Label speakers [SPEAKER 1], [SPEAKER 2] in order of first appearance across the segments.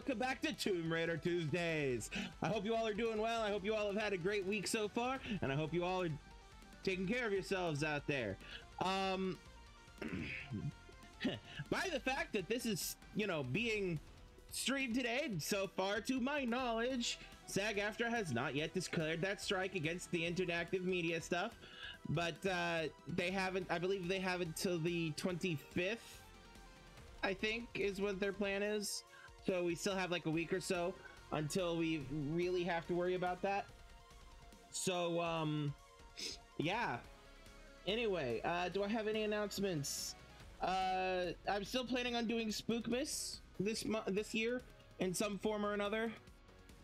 [SPEAKER 1] welcome back to Tomb Raider Tuesdays. I hope you all are doing well. I hope you all have had a great week so far, and I hope you all are taking care of yourselves out there. Um, by the fact that this is, you know, being streamed today, so far to my knowledge, SAG AFTRA has not yet declared that strike against the interactive media stuff, but uh, they haven't, I believe they have until the 25th I think is what their plan is. So we still have like a week or so until we really have to worry about that. So um yeah. Anyway, uh do I have any announcements? Uh I'm still planning on doing Spookmas this this year in some form or another.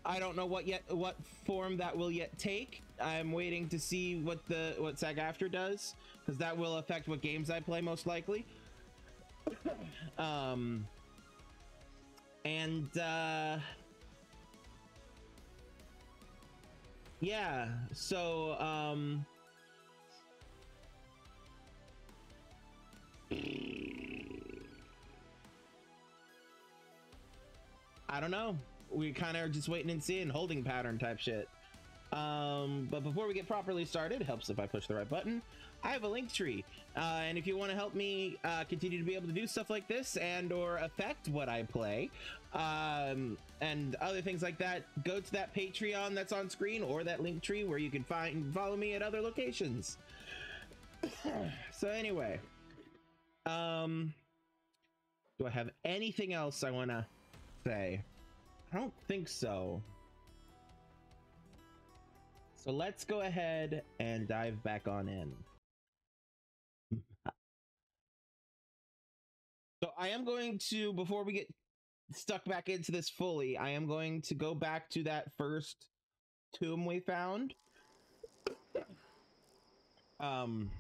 [SPEAKER 1] I don't know what yet what form that will yet take. I'm waiting to see what the what SAG AFTRA does because that will affect what games I play most likely um and uh yeah so um i don't know. We kind of are just waiting and seeing holding pattern type shit. Um but before we get properly started helps if i push the right button i have a Linktree. Uh, and if you want to help me uh, continue to be able to do stuff like this and or affect what i play um and other things like that go to that patreon that's on screen or that Linktree where you can find follow me at other locations. So anyway um do i have anything else i want to say? I don't think so. So let's go ahead and dive back on in. So I am going to, before we get stuck back into this fully, I am going to go back to that first tomb we found. Um,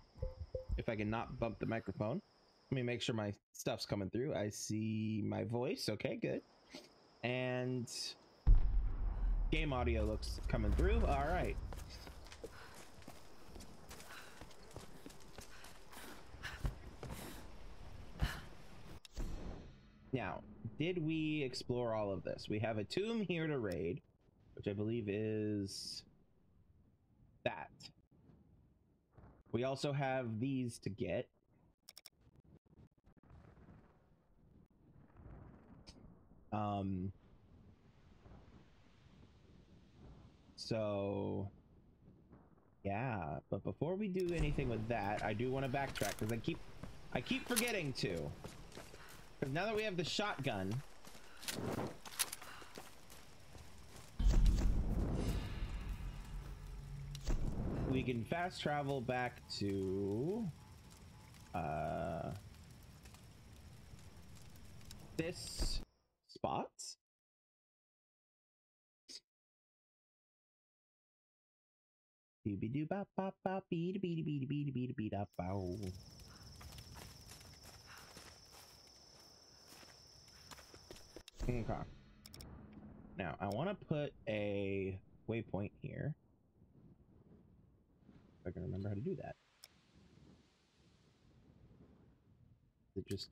[SPEAKER 1] if I can not bump the microphone. Let me make sure my stuff's coming through. I see my voice. Okay, good. And game audio looks coming through. All right. Now, did we explore all of this? We have a tomb here to raid, which I believe is that. We also have these to get. Um, so yeah, but before we do anything with that, I do want to backtrack because I keep I keep forgetting to. Because now that we have the shotgun, we can fast travel back to uh this spot. Doobie doo bop bop bop beep beep beep beep beep beep up bow. Okay. Now I want to put a waypoint here. If I can remember how to do that. it just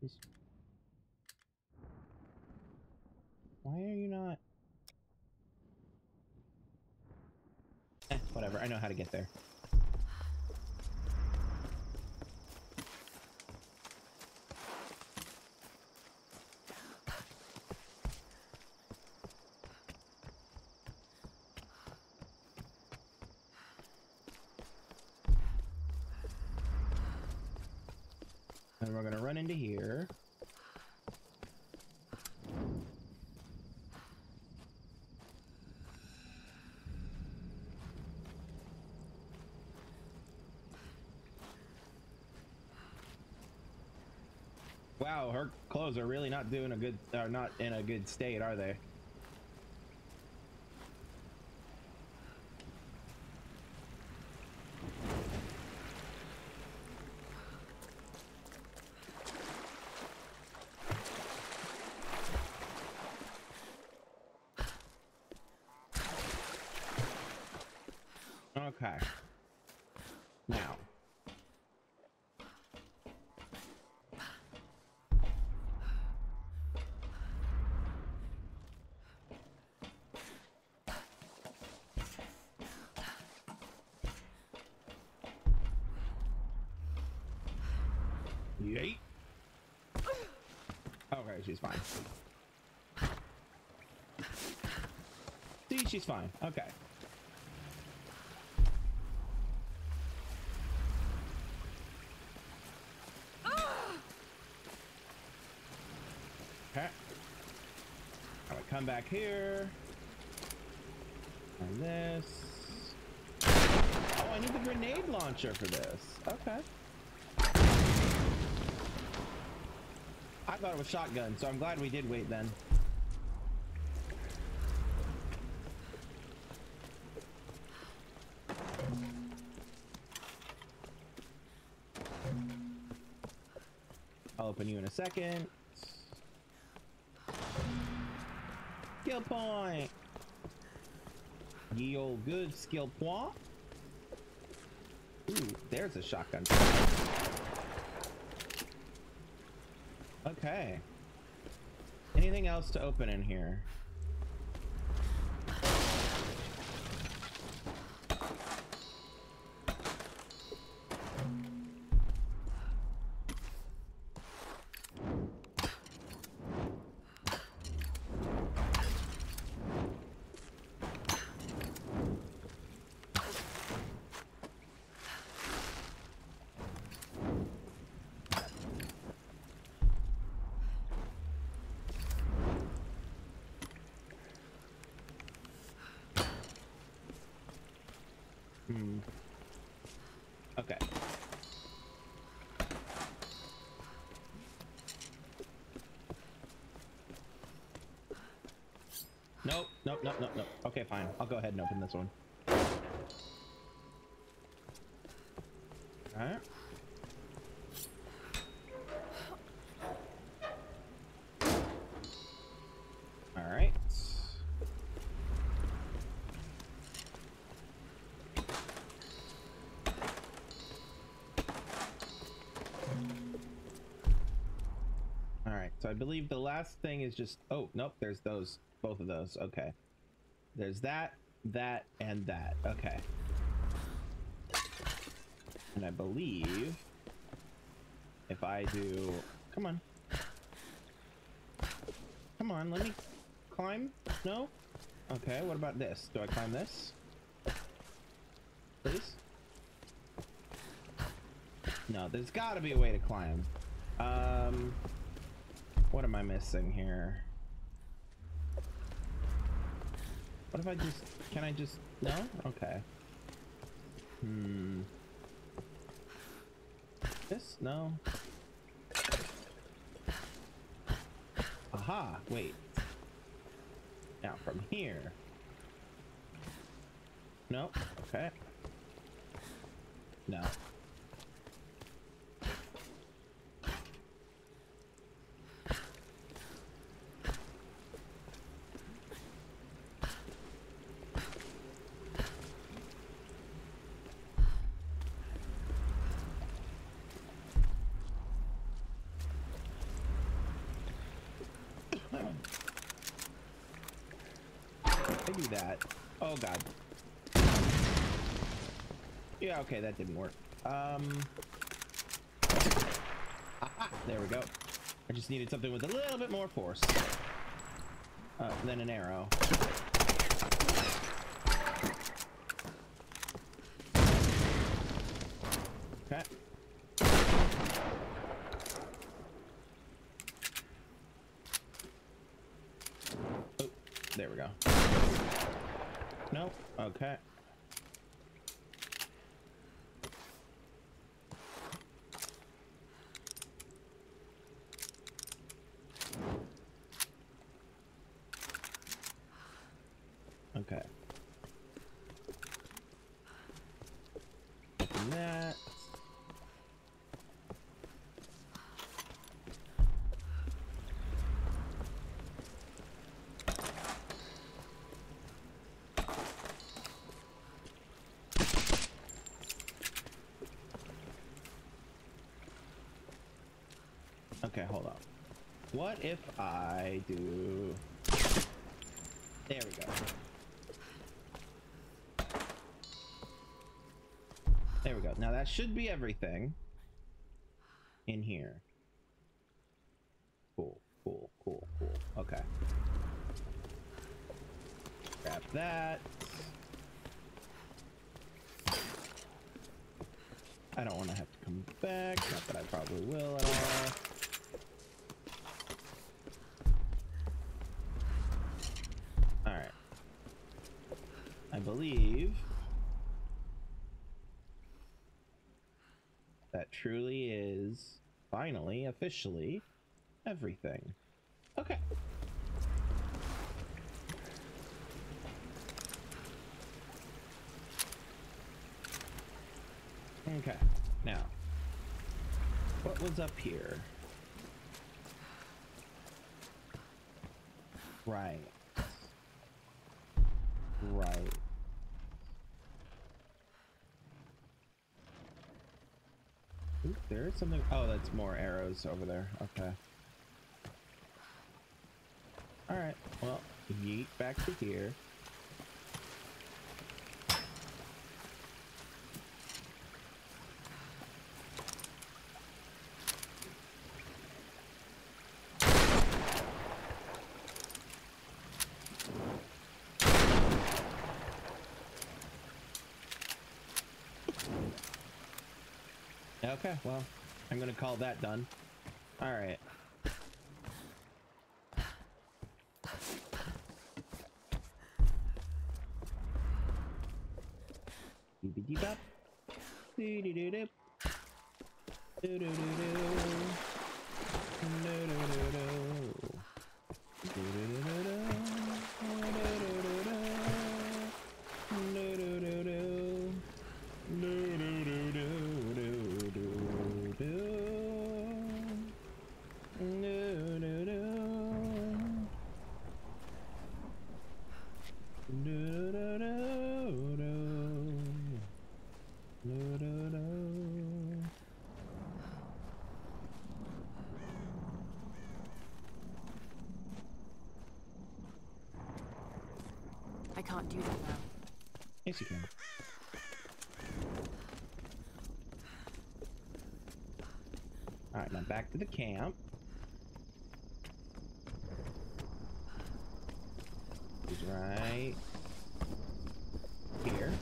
[SPEAKER 1] this Why are you not? Eh, whatever. I know how to get there. And we're gonna run into here. Wow, her clothes are really not doing a good, are not in a good state, are they? Okay. Now. Yeet. Okay, she's fine. See, she's fine. Okay. Okay. I come back here. And this. Oh, I need the grenade launcher for this. Okay. Thought it was shotgun, so I'm glad we did wait then. I'll open you in a second. Skill point. Ye old good skill point. Ooh, there's a shotgun. Okay. Anything else to open in here? Hmm. Okay. Nope, nope, nope, nope, nope. Okay, fine. I'll go ahead and open this one. Alright. Believe the last thing is just... Oh, nope, there's those. Both of those. Okay. There's that, that, and that. Okay. And I believe... If I do... Come on. Come on, let me climb. No? Okay, what about this? Do I climb this? Please? No, there's gotta be a way to climb. Um... What am I missing here? What if I just... Can I just... No? Okay. Hmm. This? No. Aha! Wait. Now from here. No. Okay. No. I do that. Oh god. Yeah, okay, that didn't work. Um. Aha, there we go. I just needed something with a little bit more force. Uh, than an arrow. Okay. Oh, there we go. Nope. Okay. Okay. Open that. Okay, hold on. What if I do... There we go. There we go. Now that should be everything in here. Cool, cool, cool, cool. Okay. Grab that. I don't want to have to come back. Not that I probably will at all. Alright. I believe that truly is finally, officially, everything. Okay. Okay, now, what was up here? Right. Oop, there is something. Oh, that's more arrows over there. Okay. Alright, well, yeet back to here. Okay, well, I'm gonna call that done. Alright.
[SPEAKER 2] I can't do that now.
[SPEAKER 1] Yes, you can. Alright, now back to the camp. He's right here.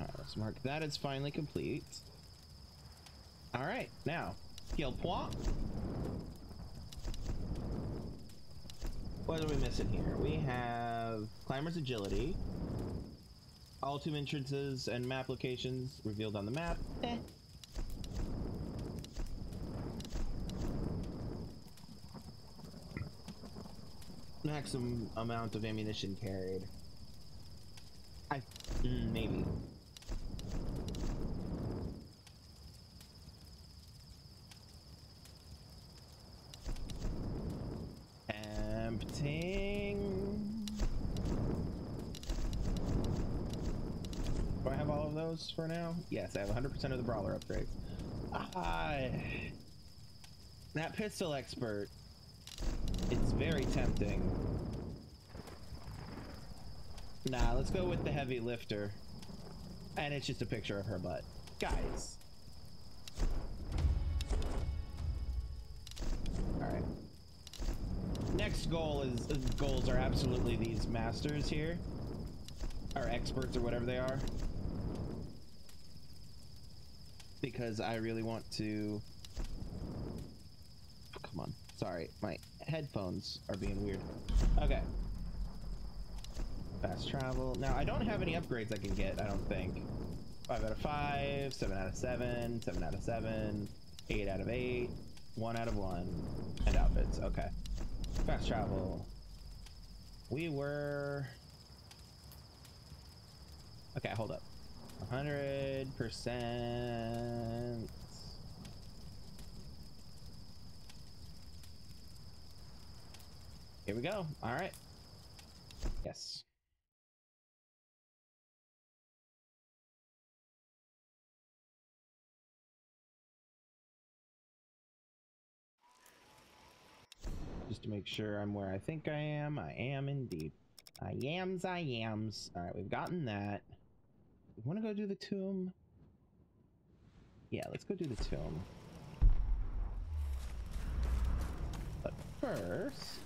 [SPEAKER 1] Alright, let's mark that as finally complete. Alright, now, skill point. What are we missing here? We have Climber's Agility. All tomb entrances and map locations revealed on the map. Eh. Maximum amount of ammunition carried. I mm, maybe. Emptying. Do I have all of those for now? Yes, I have 100% of the brawler upgrades. Ah, that pistol expert. It's very tempting. Nah, let's go with the heavy lifter. And it's just a picture of her butt. Guys. Alright. Next goal is uh, goals are absolutely these masters here. Or experts or whatever they are. Because I really want to oh, come on. Sorry, my headphones are being weird. Okay. Fast travel. Now I don't have any upgrades I can get, I don't think. 5 out of 5, 7 out of 7, 7 out of 7, 8 out of 8, 1 out of 1, and outfits. Okay. Fast travel. We were... Okay, hold up hundred percent. Here we go. All right. Yes. Just to make sure I'm where I think I am. I am indeed. I yams, I yams. All right, we've gotten that want to go do the tomb? Yeah, let's go do the tomb. But first...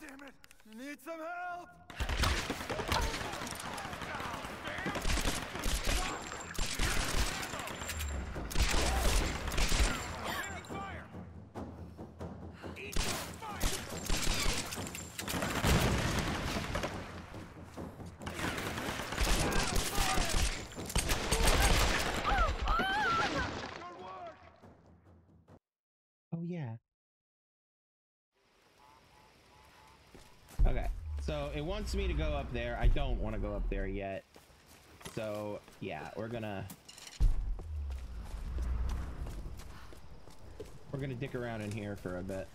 [SPEAKER 3] Damn it! Need some help!
[SPEAKER 1] it wants me to go up there. I don't want to go up there yet. So, yeah, we're gonna... We're gonna dick around in here for a bit.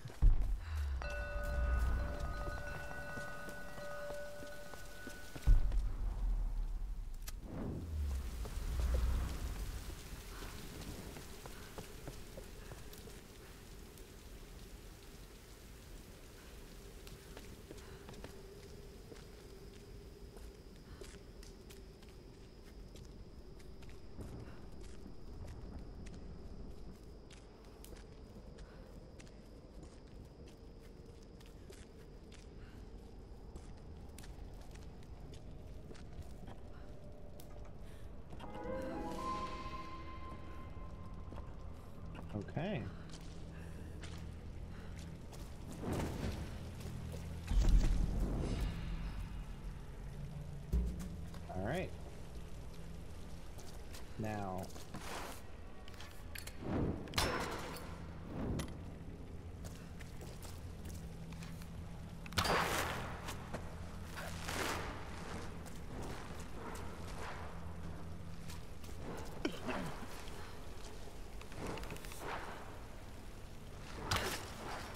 [SPEAKER 1] now.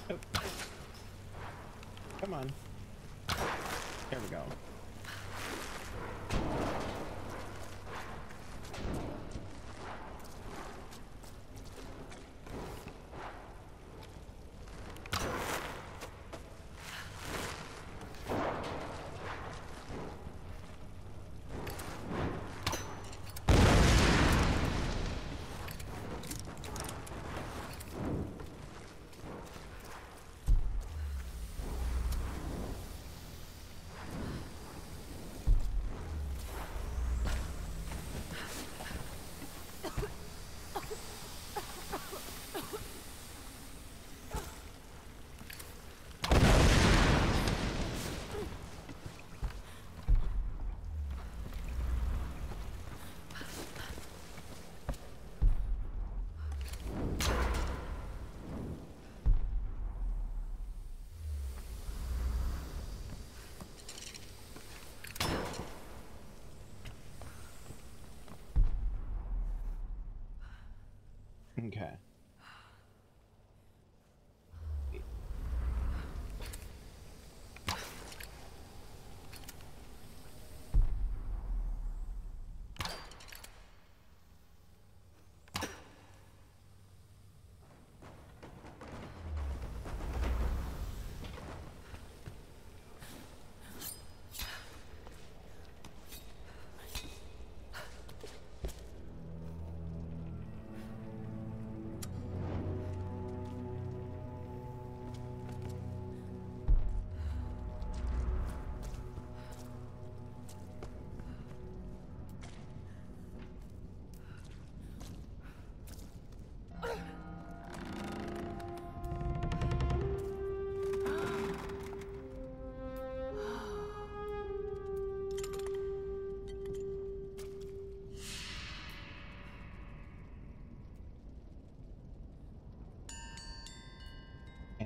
[SPEAKER 1] Oh. Come on. There we go. Okay.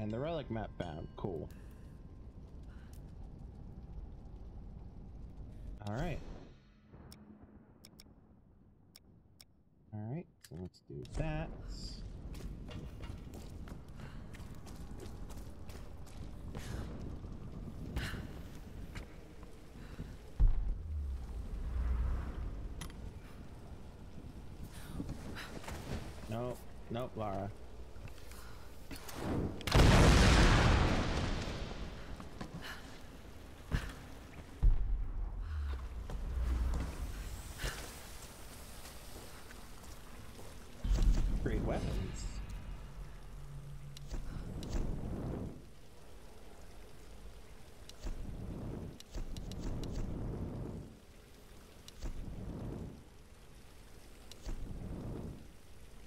[SPEAKER 1] And the relic map found. Cool. Alright. Alright, so let's do that. Nope, nope, Lara. Great weapons.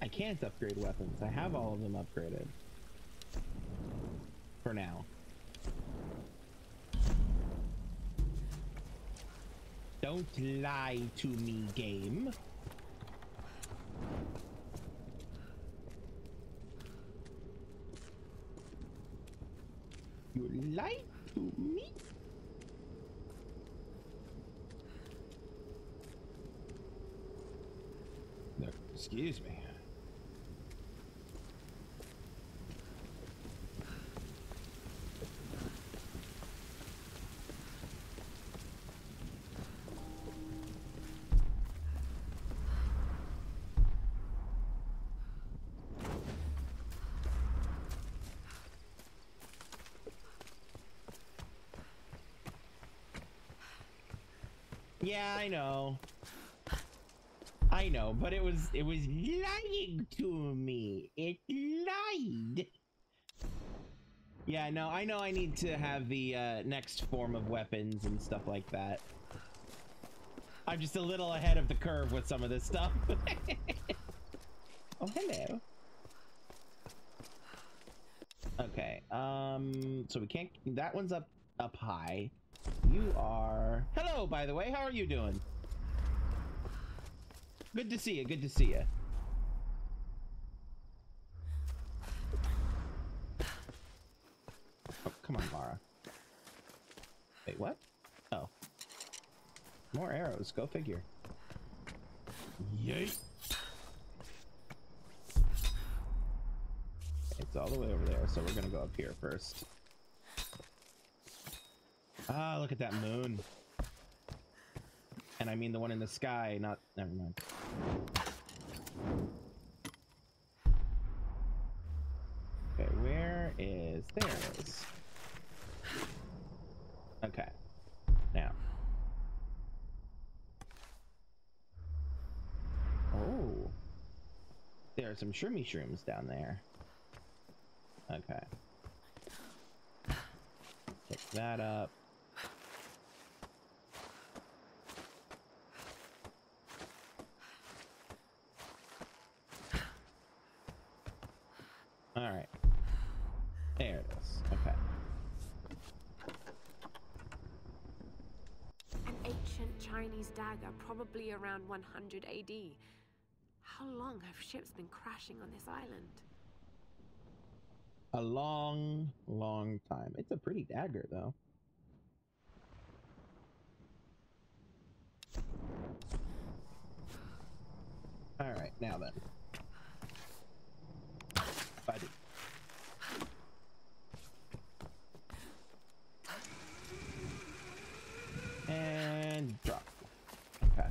[SPEAKER 1] I can't upgrade weapons. I have all of them upgraded. For now. Don't lie to me, game. Yeah, I know. I know, but it was it was lying to me. It lied. Yeah, no, I know I need to have the uh, next form of weapons and stuff like that. I'm just a little ahead of the curve with some of this stuff. oh, hello. Okay, um, so we can't, that one's up, up high. You are, hello, by the way, how are you doing? Good to see you, good to see you. Oh, come on, Lara. Wait, what? Oh. More arrows, go figure. Yay! It's all the way over there, so we're gonna go up here first. Ah, look at that moon. And I mean the one in the sky, not... Never mind. Okay, where is... There it is. Okay. Now. Oh. There are some shroomy shrooms down there. Okay. Pick that up. All right. There it is. Okay.
[SPEAKER 2] An ancient Chinese dagger, probably around 100 AD. How long have ships been crashing on this island?
[SPEAKER 1] A long, long time. It's a pretty dagger, though. All right, now then. Buddy. And drop. Okay.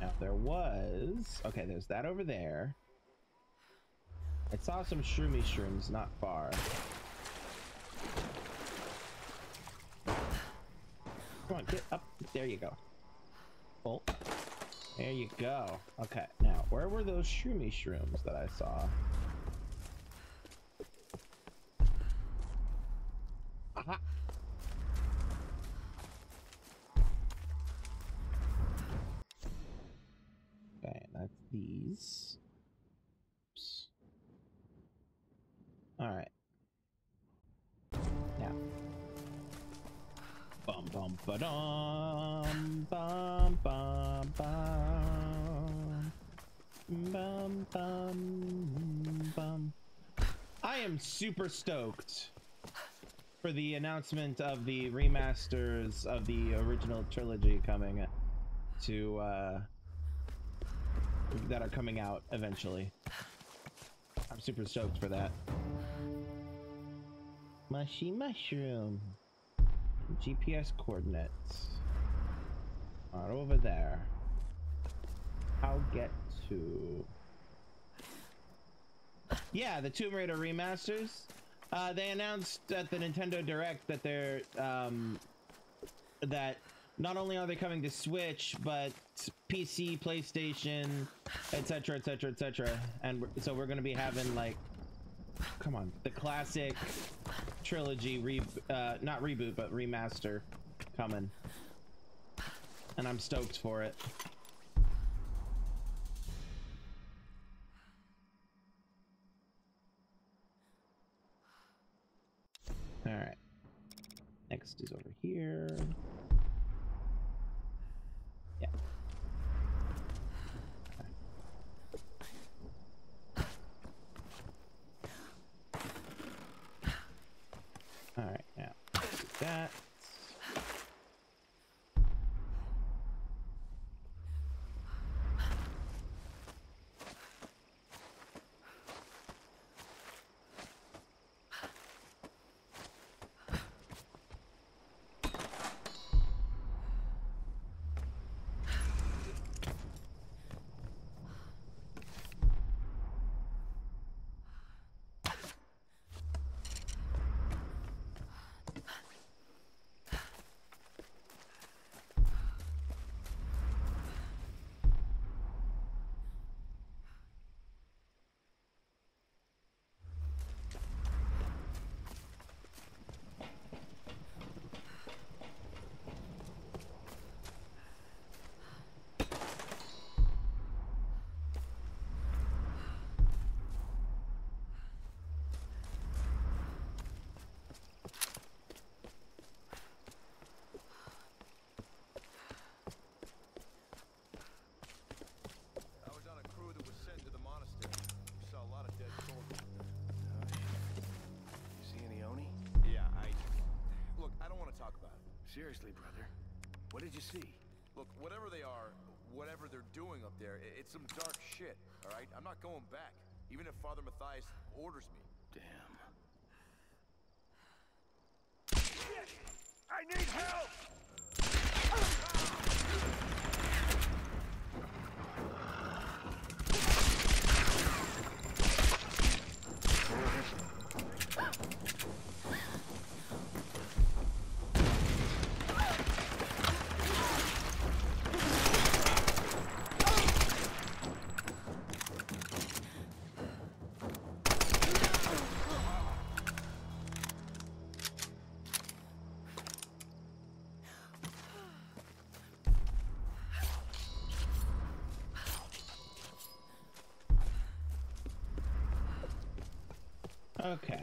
[SPEAKER 1] Now there was okay. There's that over there. I saw some shroomy shrooms not far. Come on, get up. There you go. Oh, there you go. Okay, now where were those shroomy shrooms that I saw? Super stoked for the announcement of the remasters of the original trilogy coming to uh that are coming out eventually. I'm super stoked for that. Mushy mushroom. GPS coordinates. Are over there. I'll get to. Yeah, the Tomb Raider remasters. Uh, they announced at the Nintendo Direct that they're um, that not only are they coming to Switch, but PC, PlayStation, etc., etc., etc. And we're- so we're gonna be having like, come on, the classic trilogy re uh, not reboot but remaster coming, and I'm stoked for it. Next is over here. Yeah. All right, now do that.
[SPEAKER 4] I was on a crew that was sent to the monastery. We saw a lot of dead soldiers up there. Oh, shit. You see any Oni? Yeah, I... Look, I don't want to talk about it. Seriously, brother. What did you see? Look, whatever they are, whatever they're doing up there, it's some dark shit, all right? I'm not going back, even if Father Matthias orders me. Damn. I need help!
[SPEAKER 1] Okay.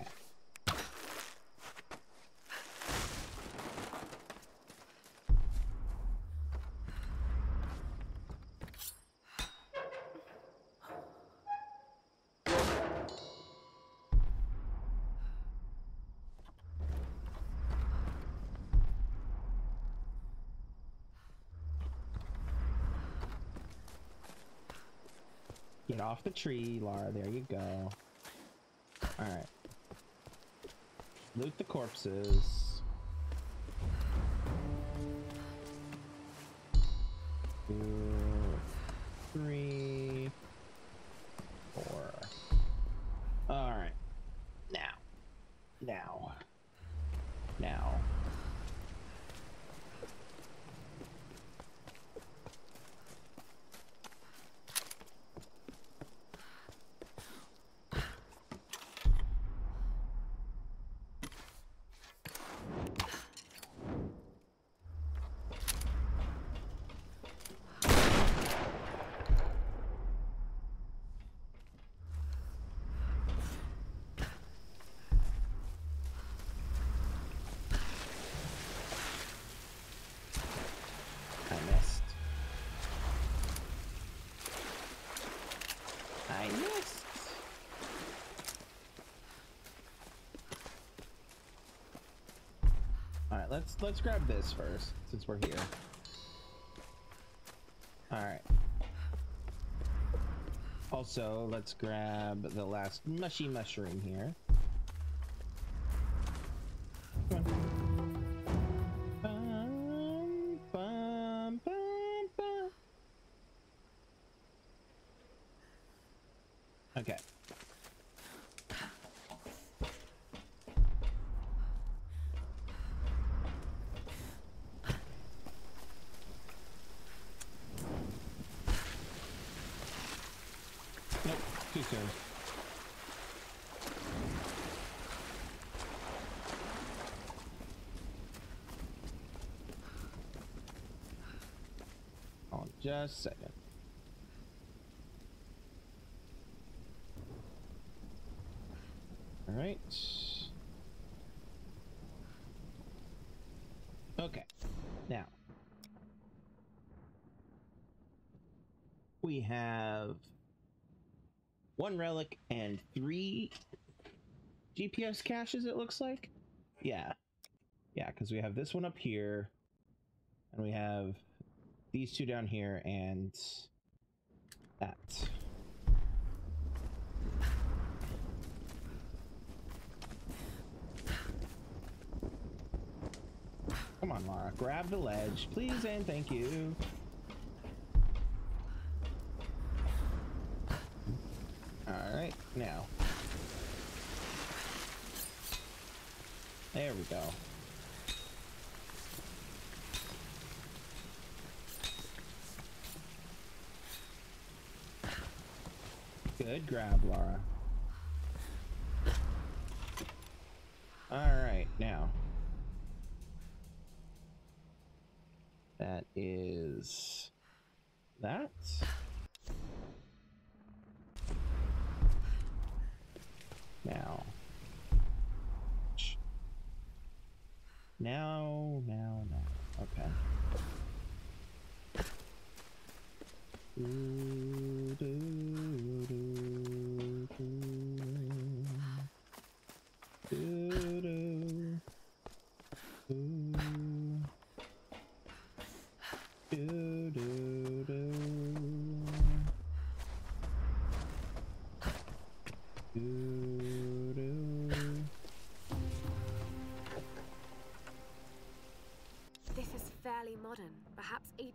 [SPEAKER 1] Get off the tree, Lara. There you go. Alright. Loot the corpses. Let's grab this first since we're here. All right. Also, let's grab the last mushy mushroom here. Just a second. All right. Okay. Now we have one relic and three GPS caches. It looks like. Yeah, yeah, because we have this one up here, and we have these two down here, and that. Come on, Lara. Grab the ledge, please, and thank you. Alright, now. There we go. Good grab, Laura.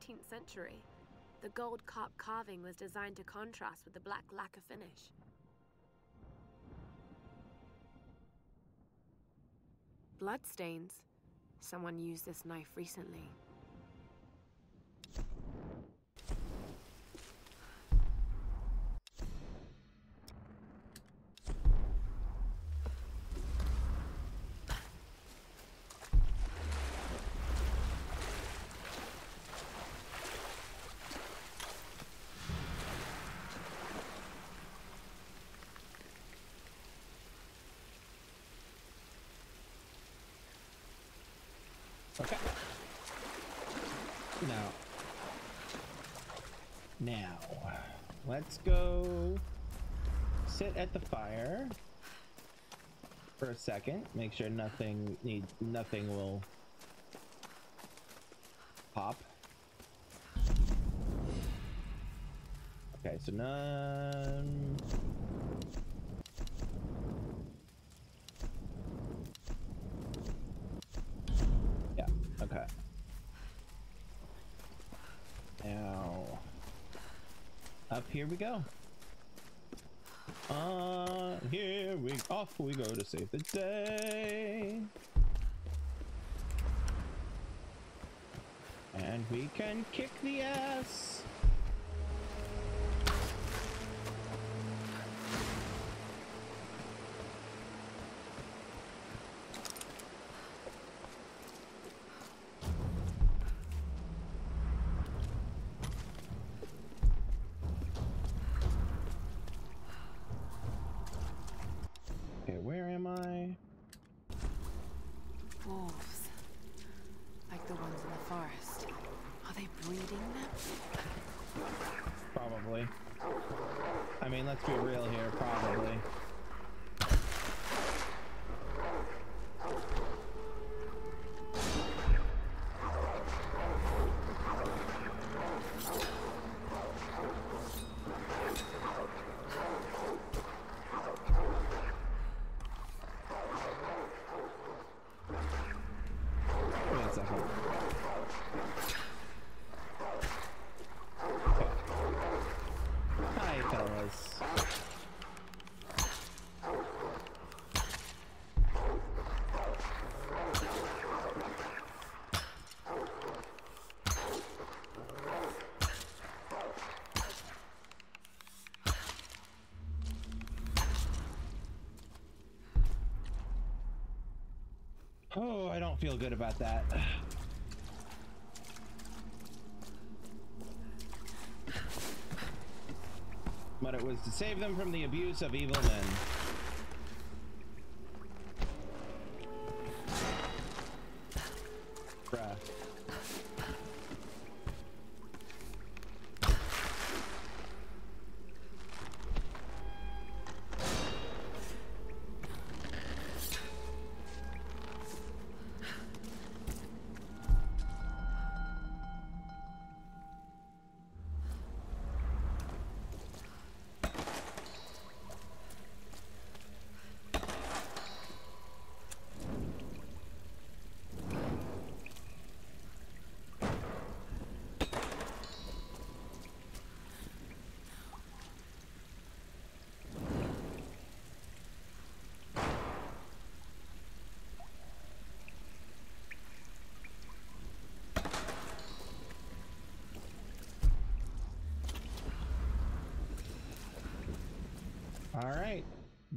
[SPEAKER 2] 18th century. The gold carp carving was designed to contrast with the black lacquer finish. Bloodstains. Someone used this knife recently.
[SPEAKER 1] Okay. Now. Now. Let's go sit at the fire for a second. Make sure nothing need nothing will pop. Okay, so none. Yeah, okay. Now, up here we go. Uh, here we off we go to save the day. And we can kick the ass. Okay, where am I?
[SPEAKER 2] Wolves. Like the ones in the forest. Are they breeding them?
[SPEAKER 1] Probably. I mean, let's be real here, probably. Feel good about that. But it was to save them from the abuse of evil men.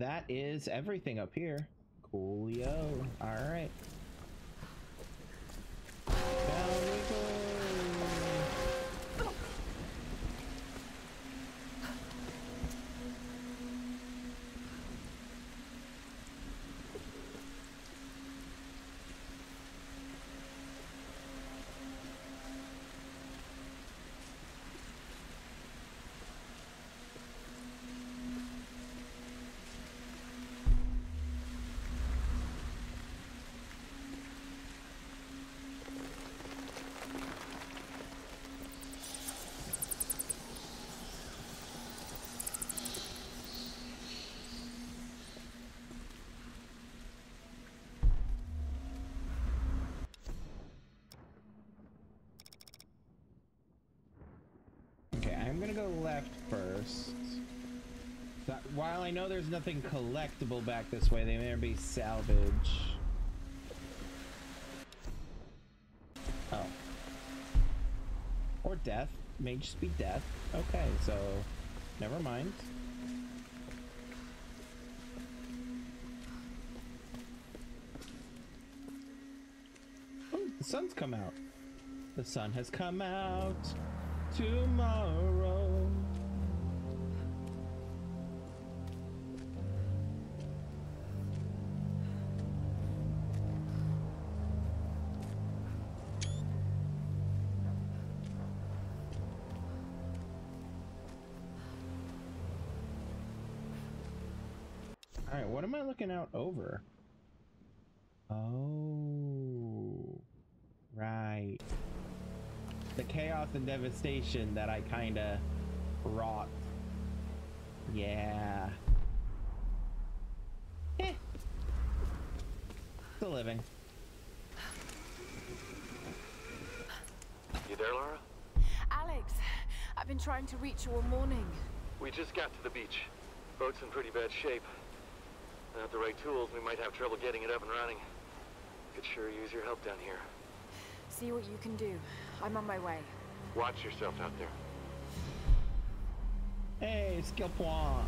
[SPEAKER 1] That is everything up here. Coolio. All right. Gonna go left first. While I know there's nothing collectible back this way, they may be salvage. Oh. Or death. May just be death. Okay, so never mind. Oh, the sun's come out. The sun has come out tomorrow. All right, what am I looking out over? The and devastation that I kind of wrought. Yeah. Eh. Still living.
[SPEAKER 5] You there, Lara?
[SPEAKER 2] Alex, I've been trying to reach you all morning.
[SPEAKER 5] We just got to the beach. Boat's in pretty bad shape. Without the right tools, we might have trouble getting it up and running. Could sure use your help down here.
[SPEAKER 2] See what you can do. I'm on my way.
[SPEAKER 5] Watch yourself out there.
[SPEAKER 1] Hey, skill point.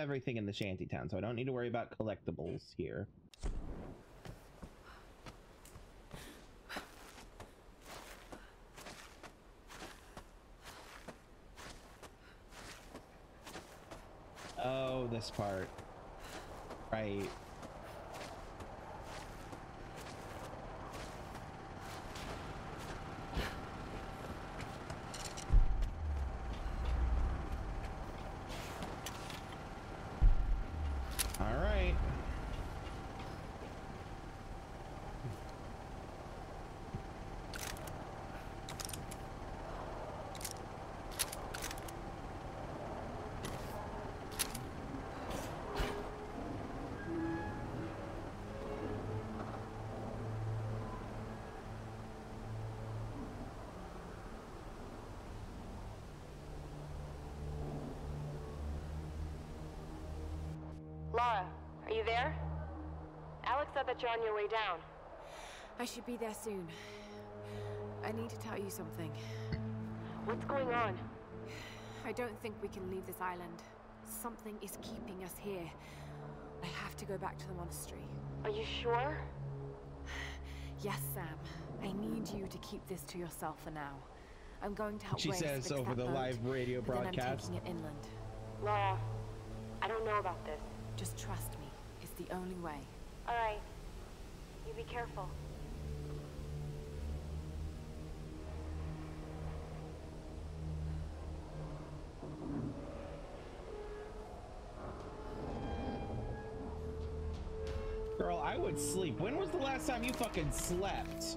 [SPEAKER 1] Everything in the shantytown, so I don't need to worry about collectibles here. Oh, this part. Right. All right.
[SPEAKER 6] You there? Alex said that you're on your way down.
[SPEAKER 2] I should be there soon. I need to tell you something.
[SPEAKER 6] What's going on?
[SPEAKER 2] I don't think we can leave this island. Something is keeping us here. I have to go back to the monastery.
[SPEAKER 6] Are you sure?
[SPEAKER 2] Yes, Sam. I need you to keep this to yourself for now. I'm going to help
[SPEAKER 1] She
[SPEAKER 2] Reyes
[SPEAKER 1] says
[SPEAKER 2] fix
[SPEAKER 1] over
[SPEAKER 2] that
[SPEAKER 1] the
[SPEAKER 2] boat,
[SPEAKER 1] live radio
[SPEAKER 2] but then I'm taking it inland.
[SPEAKER 6] Lara, I don't know about this.
[SPEAKER 2] Just trust me. It's the only way.
[SPEAKER 6] All right. You be careful.
[SPEAKER 1] Girl, I would sleep. When was the last time you fucking slept?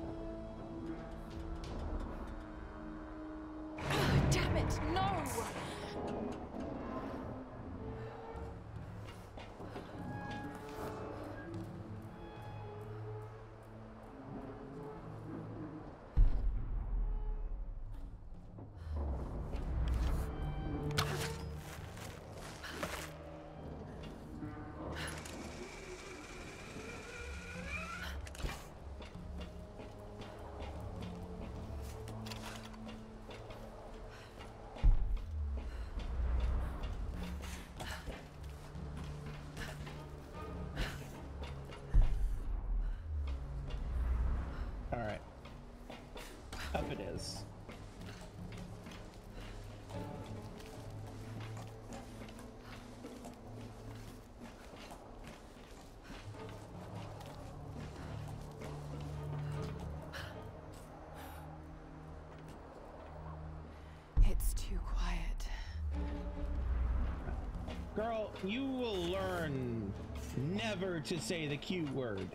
[SPEAKER 1] You will learn never to say the Q word.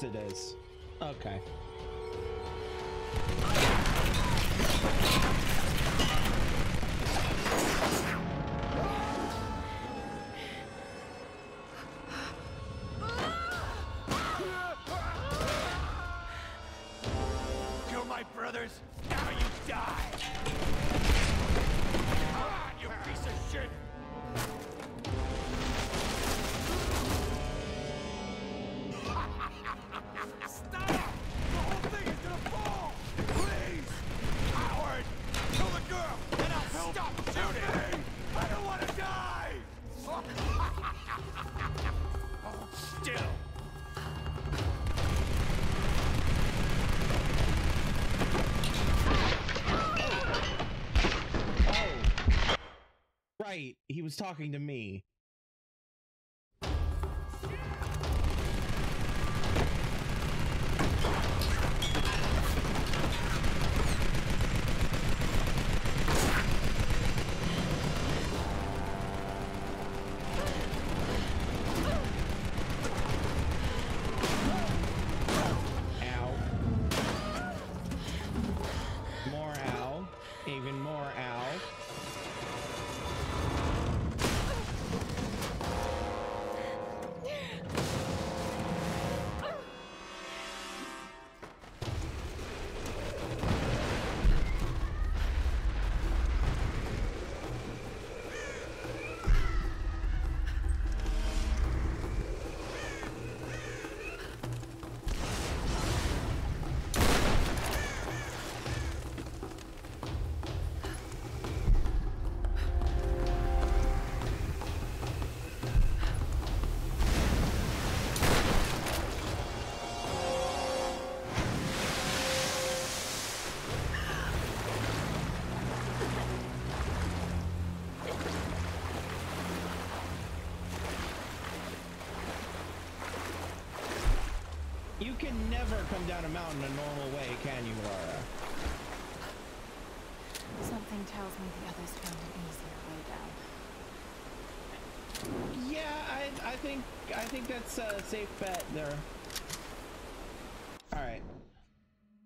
[SPEAKER 1] Course it is. Okay. Was talking to me. Can never come down a mountain a normal way, can you, Laura?
[SPEAKER 5] Something tells me the others found an easier way down.
[SPEAKER 1] Yeah, I I think I think that's a safe bet there. All right.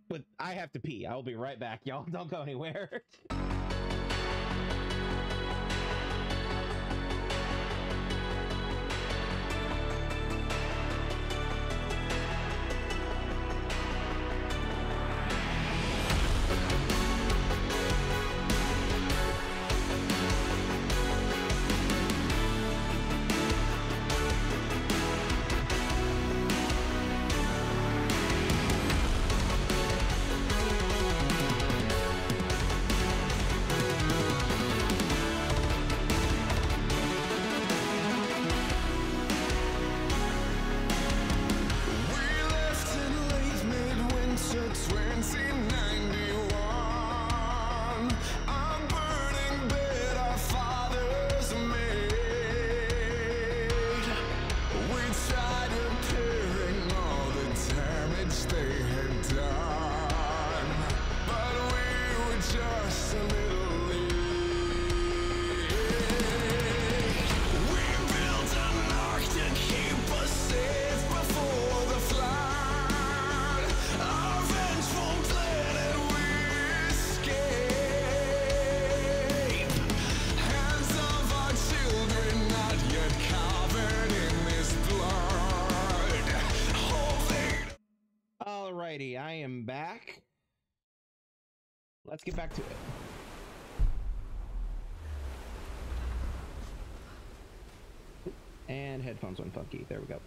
[SPEAKER 1] But I have to pee. I'll be right back, y'all. Don't go anywhere. Let's get back to it. And headphones went funky. There we go.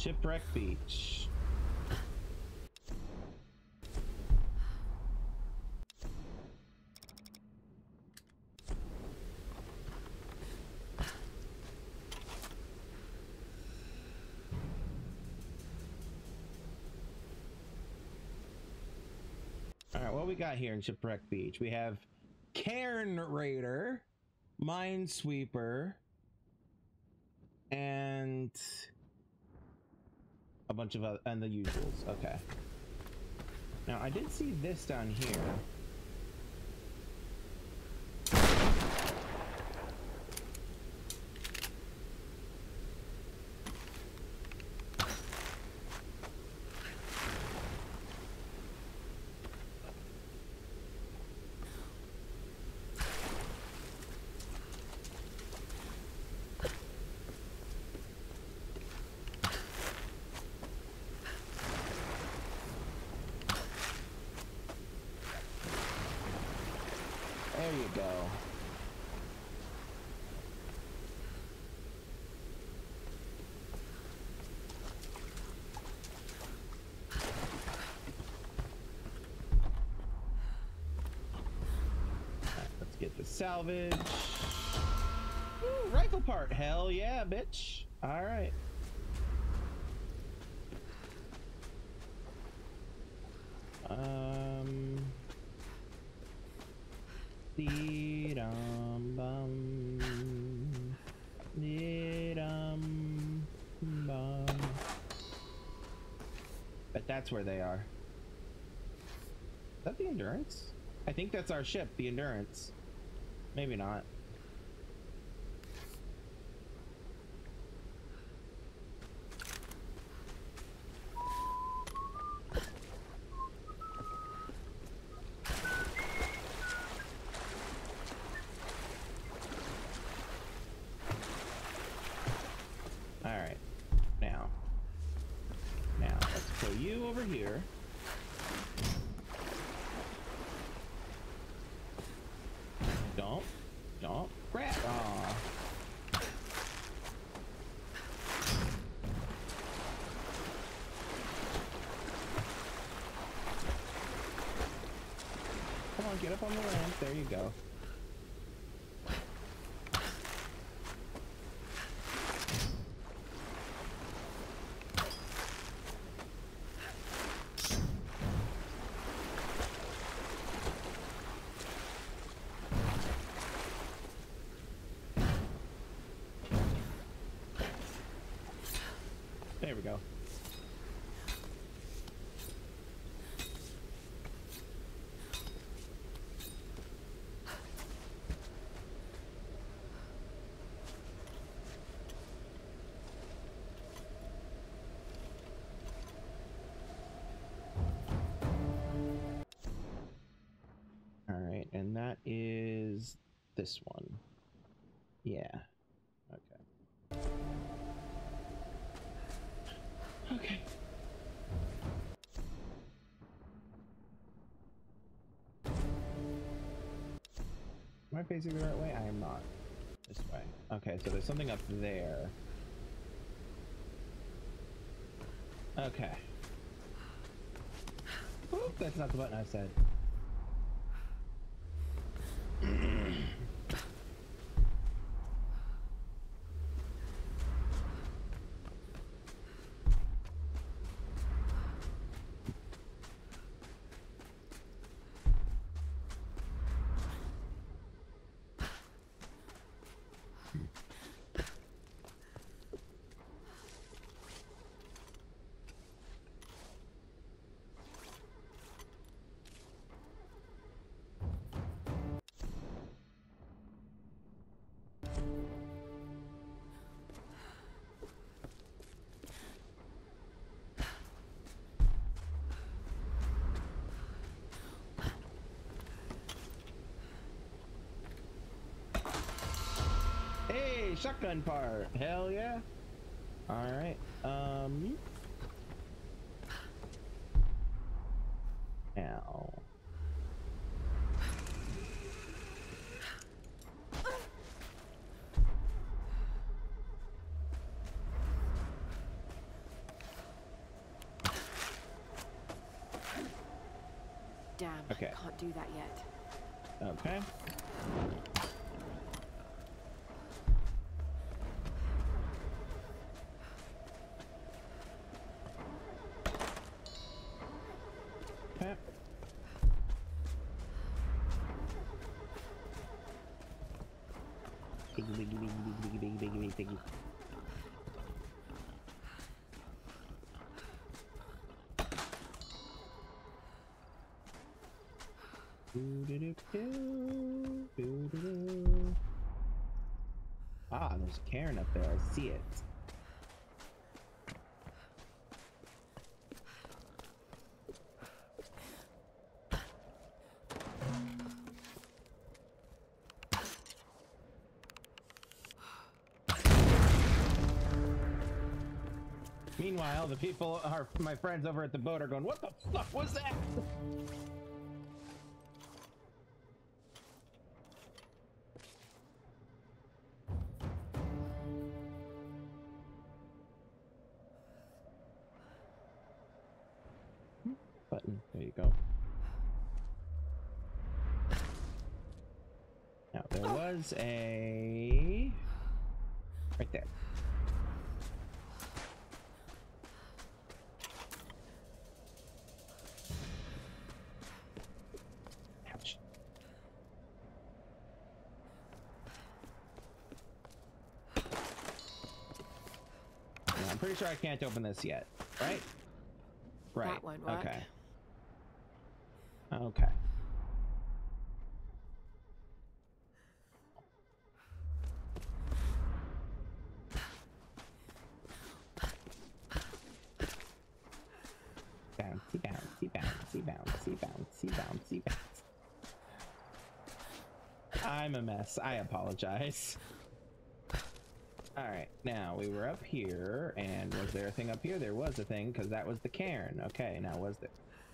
[SPEAKER 1] Shipwreck Beach. All right, what we got here in Shipwreck Beach? We have Cairn Raider, Minesweeper, and a bunch of other, and the usuals. Okay. Now I did see this down here. There you go. Alright, salvage. Ooh, rifle part. Hell yeah, bitch. All right. Um. Dee-dum bum. Dee-dum bum. But that's where they are. Is that the Endurance? I think that's our ship, the Endurance. Maybe not. you over here. Don't, don't grab. Aw. Come on, get up on the ramp. There you go. There we go. And that is this one. Yeah. Okay. Okay. Am I facing the right way? I am not. This way. Okay, so there's something up there. Okay. Oop, that's not the button I said. Shotgun part. Hell yeah. All right. Um. Ow.
[SPEAKER 5] Damn,
[SPEAKER 1] Okay.
[SPEAKER 5] I can't do that yet.
[SPEAKER 1] Okay. Biggy, biggy. Doo-doo-doo-doo. Ah, there's cairn up there. I see it. People, our my friends over at the boat, are going, "What the fuck was that?" Button. There you go. Now there oh. was a right there. Ouch. Yeah, I'm pretty sure I can't open this yet, right? Right.
[SPEAKER 5] won't work.
[SPEAKER 1] Okay. Okay. Bouncy, bouncy, bouncy, bouncy, bouncy, bouncy, bouncy. I'm a mess. I apologize. Now we were up here, and was there a thing up here? There was a thing because that was the cairn. Okay, now was there?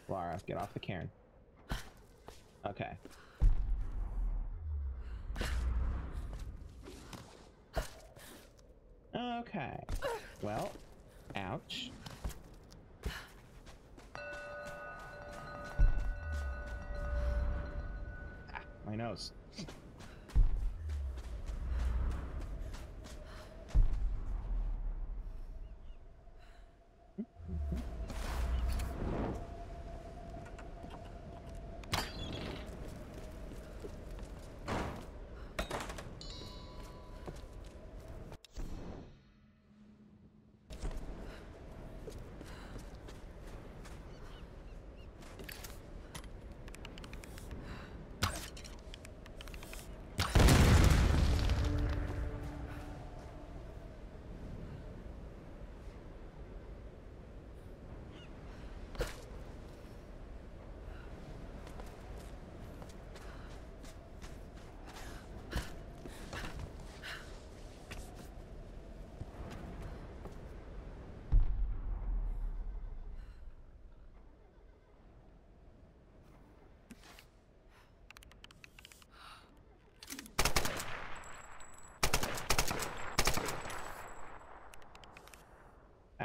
[SPEAKER 1] Lara, get off the cairn. Okay. Okay. Well, ouch. Ah, my nose.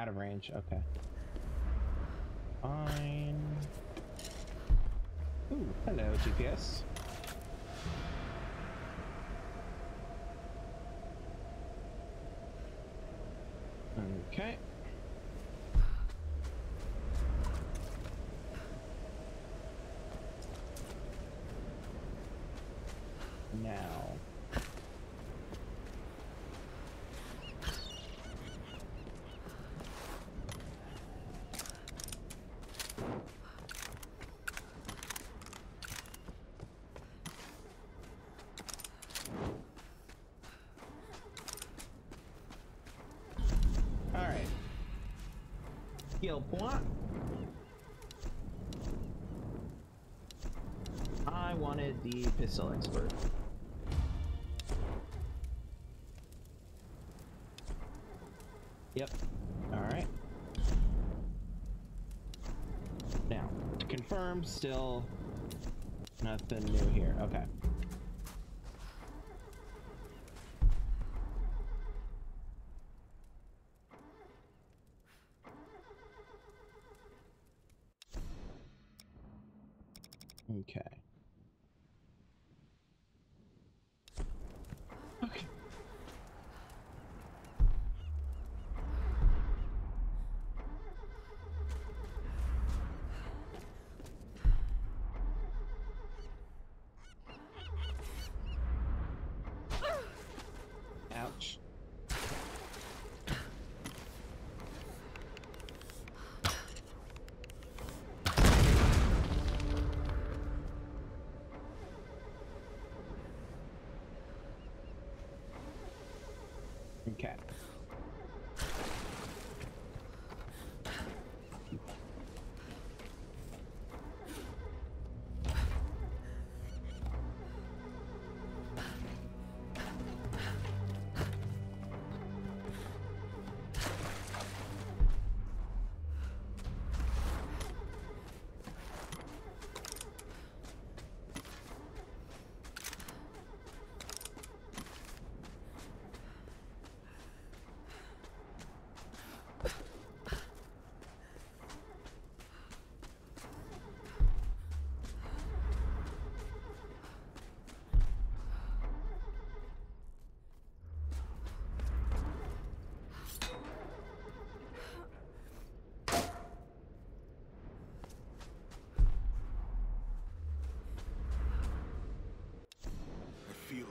[SPEAKER 1] Out of range, okay. Fine. Ooh, hello, GPS. Okay. Now. Alright. Point. I wanted the pistol expert. Yep. Alright. Now, to confirm, still nothing new here. Okay.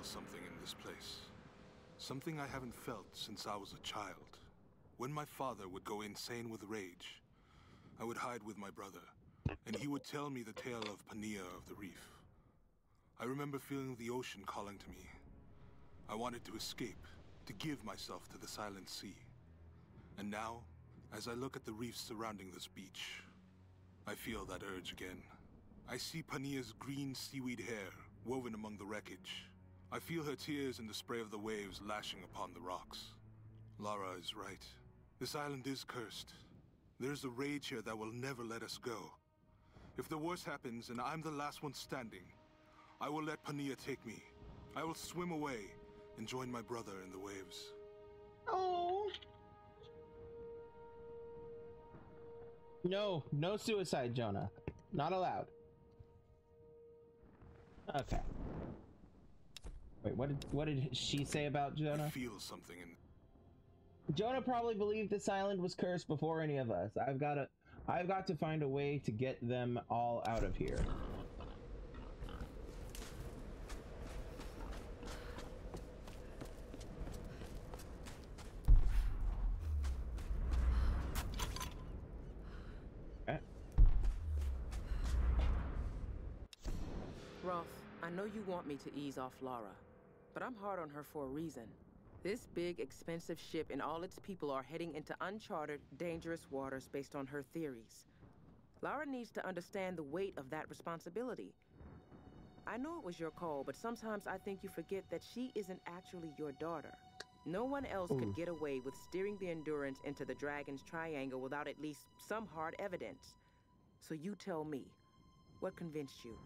[SPEAKER 7] Feel something in this place. Something I haven't felt since I was a child. When my father would go insane with rage, I would hide with my brother, and he would tell me the tale of Pania of the Reef. I remember feeling the ocean calling to me. I wanted to escape, to give myself to the silent sea. And now, as I look at the reefs surrounding this beach, I feel that urge again. I see Pania's green seaweed hair woven among the wreckage. I feel her tears in the spray of the waves lashing upon the rocks. Lara is right. This island is cursed. There's a rage here that will never let us go. If the worst happens and I'm the last one standing, I will let Pania take me. I will swim away and join my brother in the waves.
[SPEAKER 1] Oh. No, no suicide, Jonah. Not allowed. Okay. Wait, what did what did she say about Jonah?
[SPEAKER 7] I
[SPEAKER 1] Jonah?
[SPEAKER 7] feel something in
[SPEAKER 1] Jonah probably believed this island was cursed before any of us. I've got to I've got to find a way to get them all out of here. Okay.
[SPEAKER 8] Roth, I know you want me to ease off Lara, but I'm hard on her for a reason. This big, expensive ship and all its people are heading into uncharted, dangerous waters based on her theories. Lara needs to understand the weight of that responsibility. I know it was your call, but sometimes I think you forget that she isn't actually your daughter. No one else
[SPEAKER 1] Ooh.
[SPEAKER 8] could get away with steering the Endurance into the Dragon's Triangle without at least some hard evidence. So you tell me, what convinced you?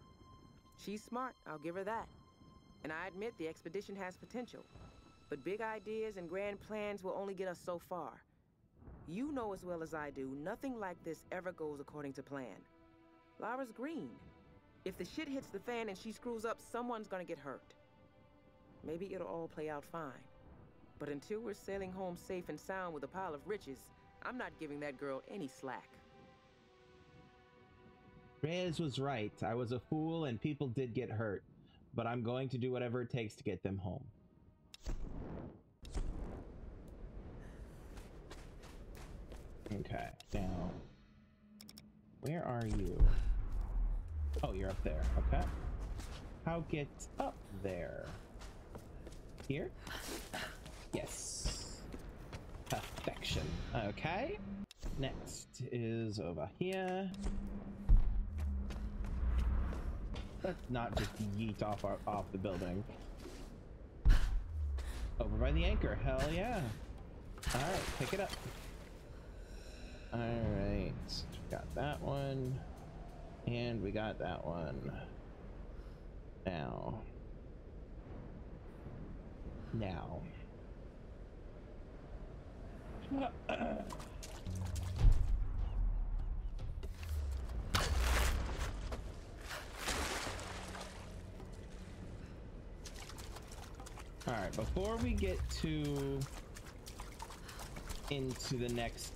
[SPEAKER 8] She's smart, I'll give her that. And I admit the expedition has potential. But big ideas and grand plans will only get us so far. You know as well as I do, nothing like this ever goes according to plan. Lara's green. If the shit hits the fan and she screws up, someone's gonna get hurt. Maybe it'll all play out fine. But until we're sailing home safe and sound with a pile of riches, I'm not giving that girl any slack.
[SPEAKER 1] Reyes was right. I was a fool and people did get hurt. But I'm going to do whatever it takes to get them home. Okay, now. Where are you? Oh, you're up there. Okay. How get up there? Here? Yes. Perfection. Okay. Next is over here. Let's not just yeet off our, off the building. Over by the anchor. Hell yeah. Alright, pick it up. Alright. Got that one. And we got that one. Now. Now. Alright, before we get to into the next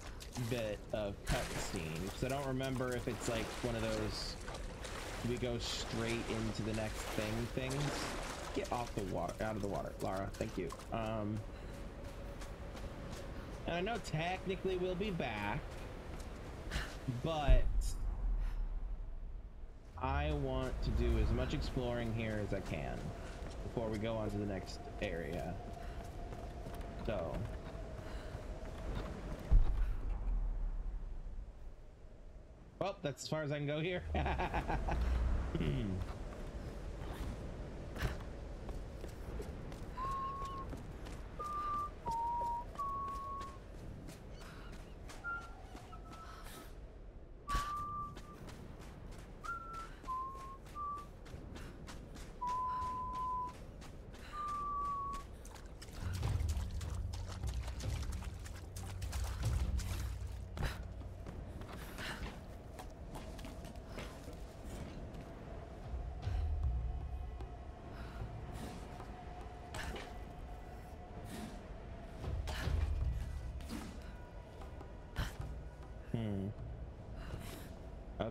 [SPEAKER 1] bit of cutscene, because I don't remember if it's like one of those we go straight into the next thing things. Get off the water out of the water, Lara, thank you. Um and I know technically we'll be back, but I want to do as much exploring here as I can before we go on to the next area. So. Well, that's as far as I can go here. Hmm.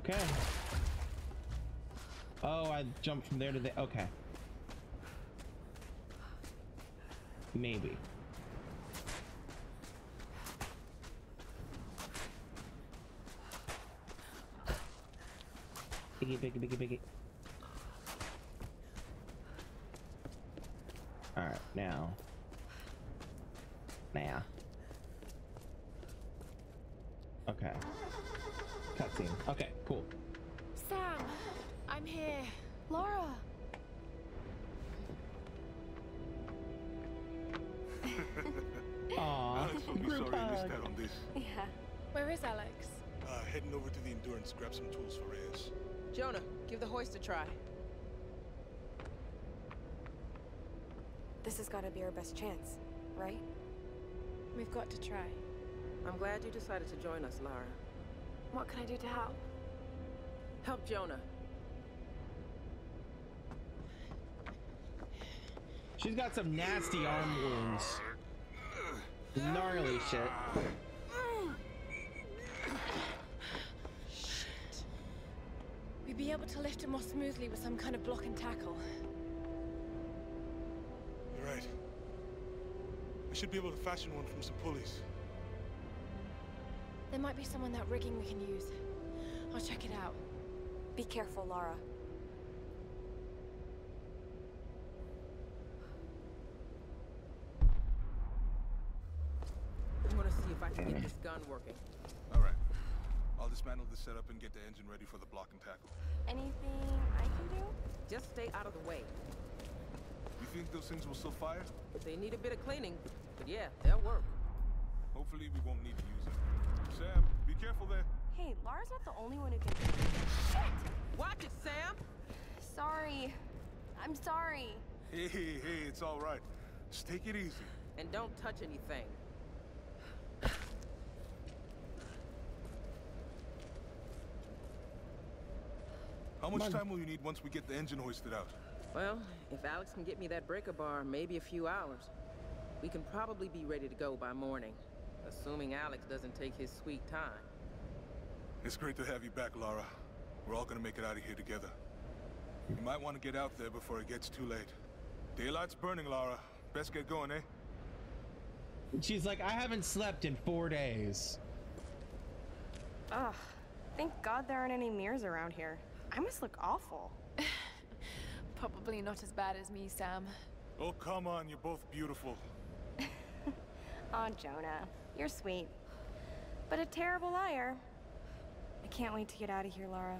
[SPEAKER 1] Okay. Oh, I jumped from there to there. Okay. Maybe. Biggie, biggie, biggie, biggie. Alright, now.
[SPEAKER 7] This
[SPEAKER 6] has got to be our best chance, right?
[SPEAKER 5] We've got to try.
[SPEAKER 8] I'm glad you decided to join us, Lara.
[SPEAKER 2] What can I do to help?
[SPEAKER 8] Help Jonah.
[SPEAKER 1] She's got some nasty arm wounds. Gnarly shit.
[SPEAKER 5] We'd be able to lift him more smoothly with some kind of block and tackle.
[SPEAKER 7] Should be able to fashion one from some pulleys.
[SPEAKER 5] There might be some on that rigging we can use. I'll check it out.
[SPEAKER 6] Be careful, Lara.
[SPEAKER 8] I'm gonna see if I can get this gun working.
[SPEAKER 7] All right. I'll dismantle the setup and get the engine ready for the block and tackle.
[SPEAKER 6] Anything I can do?
[SPEAKER 8] Just stay out of the way.
[SPEAKER 7] You think those things will still fire?
[SPEAKER 8] They need a bit of cleaning, but yeah, they'll work.
[SPEAKER 7] Hopefully we won't need to use it. Sam, be careful there.
[SPEAKER 6] Hey, Lara's not the only one who can. Shit!
[SPEAKER 8] Watch it, Sam!
[SPEAKER 6] Sorry. I'm sorry.
[SPEAKER 7] Hey, hey, hey, it's all right. Just take it easy.
[SPEAKER 8] And don't touch anything.
[SPEAKER 7] How much time will you need once we get the engine hoisted out?
[SPEAKER 8] Well, if Alex can get me that breaker bar, maybe a few hours. We can probably be ready to go by morning. Assuming Alex doesn't take his sweet time.
[SPEAKER 7] It's great to have you back, Lara. We're all gonna make it out of here together. You might want to get out there before it gets too late. Daylight's burning, Lara. Best get going, eh?
[SPEAKER 1] She's like, I haven't slept in four days.
[SPEAKER 6] Ugh. Thank God there aren't any mirrors around here. I must look awful.
[SPEAKER 5] Probably not as bad as me, Sam.
[SPEAKER 7] Oh, come on, you're both beautiful.
[SPEAKER 6] Aw, Jonah. You're sweet. But a terrible liar. I can't wait to get out of here, Lara.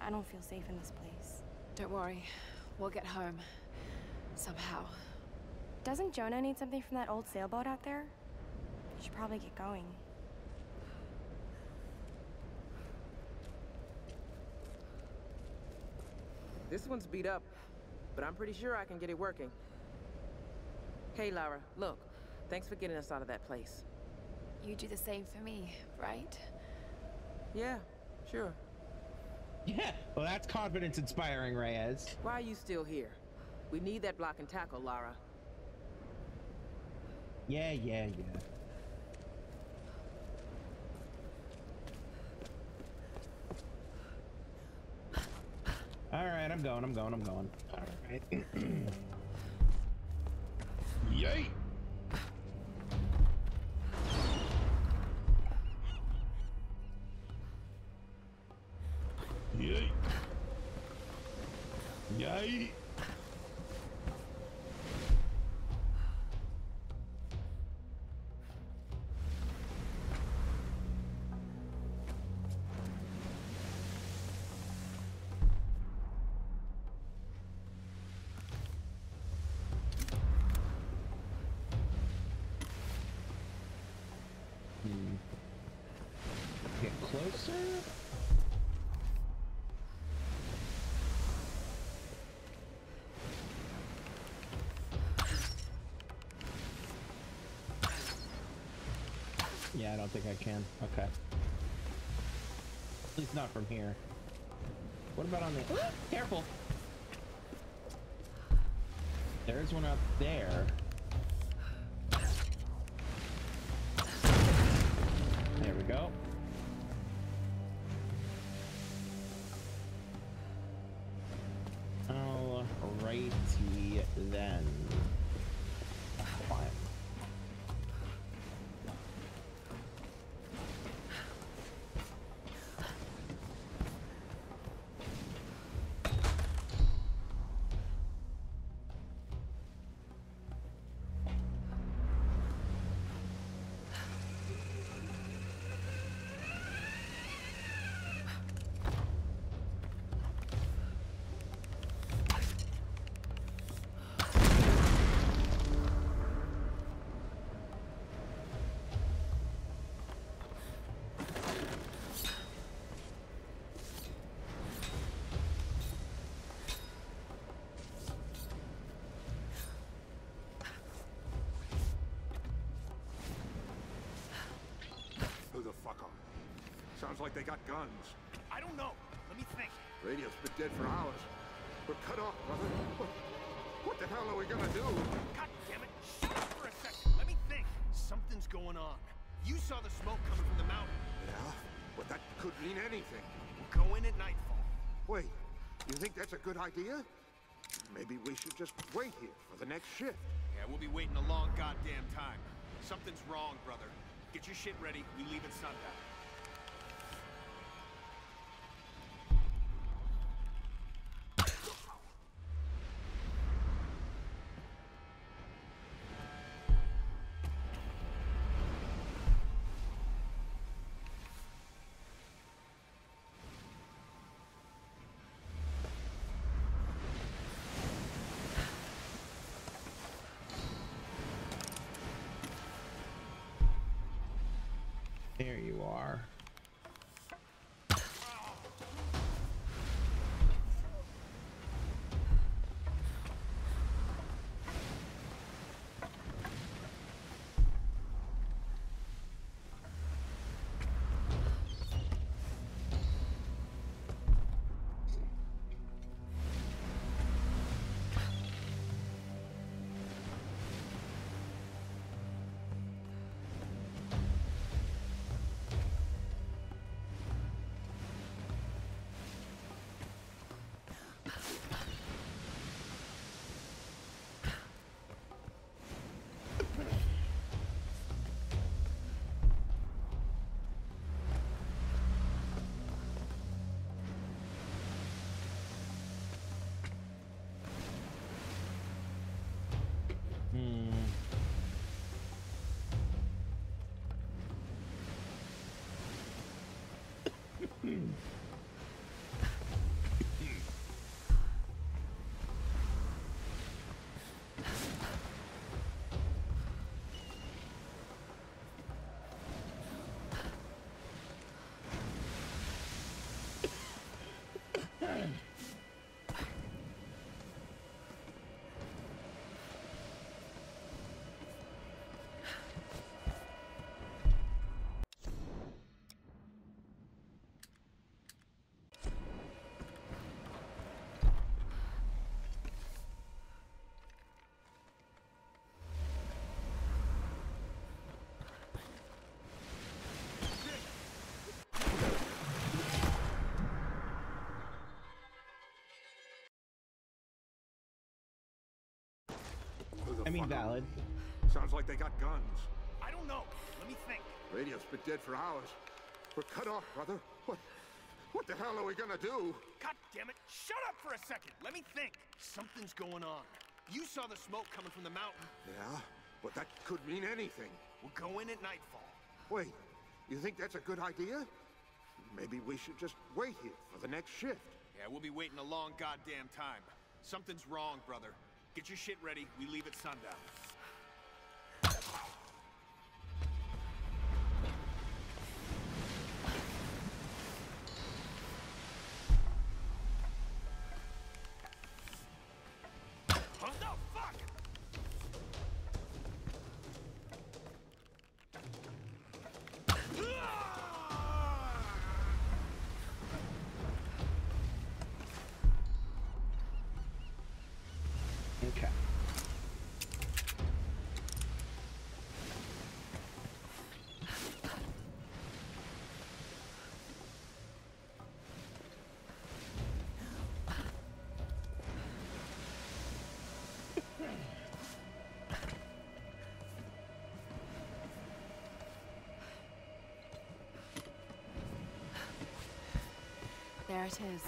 [SPEAKER 6] I don't feel safe in this place.
[SPEAKER 5] Don't worry. We'll get home. Somehow.
[SPEAKER 6] Doesn't Jonah need something from that old sailboat out there? We should probably get going.
[SPEAKER 8] This one's beat up, but I'm pretty sure I can get it working. Hey, Lara, look. Thanks for getting us out of that place.
[SPEAKER 5] You do the same for me, right?
[SPEAKER 8] Yeah, sure.
[SPEAKER 1] Yeah, well, that's confidence inspiring, Reyes.
[SPEAKER 8] Why are you still here? We need that block and tackle, Lara.
[SPEAKER 1] Yeah, yeah, yeah. All right, I'm going, I'm going, I'm going. All right. Yay! Yay! Yeah, I don't think I can. Okay. At least not from here. What about on the... Careful! There's one up there.
[SPEAKER 9] Sounds like they got guns.
[SPEAKER 3] I don't know. Let me think.
[SPEAKER 9] Radio's been dead for hours. We're cut off, brother. What, what the hell are we gonna do?
[SPEAKER 3] God damn it! Shut up for a second. Let me think. Something's going on. You saw the smoke coming from the mountain.
[SPEAKER 9] Yeah, but that could mean anything.
[SPEAKER 3] We'll go in at nightfall.
[SPEAKER 9] Wait, you think that's a good idea? Maybe we should just wait here for the next shift.
[SPEAKER 3] Yeah, we'll be waiting a long goddamn time. Something's wrong, brother. Get your shit ready. We leave at sundown.
[SPEAKER 1] There you are. I mean, valid.
[SPEAKER 9] they? Sounds like they got guns.
[SPEAKER 3] I don't know. Let me think.
[SPEAKER 9] Radio's been dead for hours. We're cut off, brother. What, what the hell are we gonna do?
[SPEAKER 3] God damn it! Shut up for a second. Let me think. Something's going on. You saw the smoke coming from the mountain.
[SPEAKER 9] Yeah, but that could mean anything.
[SPEAKER 3] We'll go in at nightfall.
[SPEAKER 9] Wait, you think that's a good idea? Maybe we should just wait here for the next shift.
[SPEAKER 3] Yeah, we'll be waiting a long goddamn time. Something's wrong, brother. Get your shit ready. We leave at sundown.
[SPEAKER 6] There it is.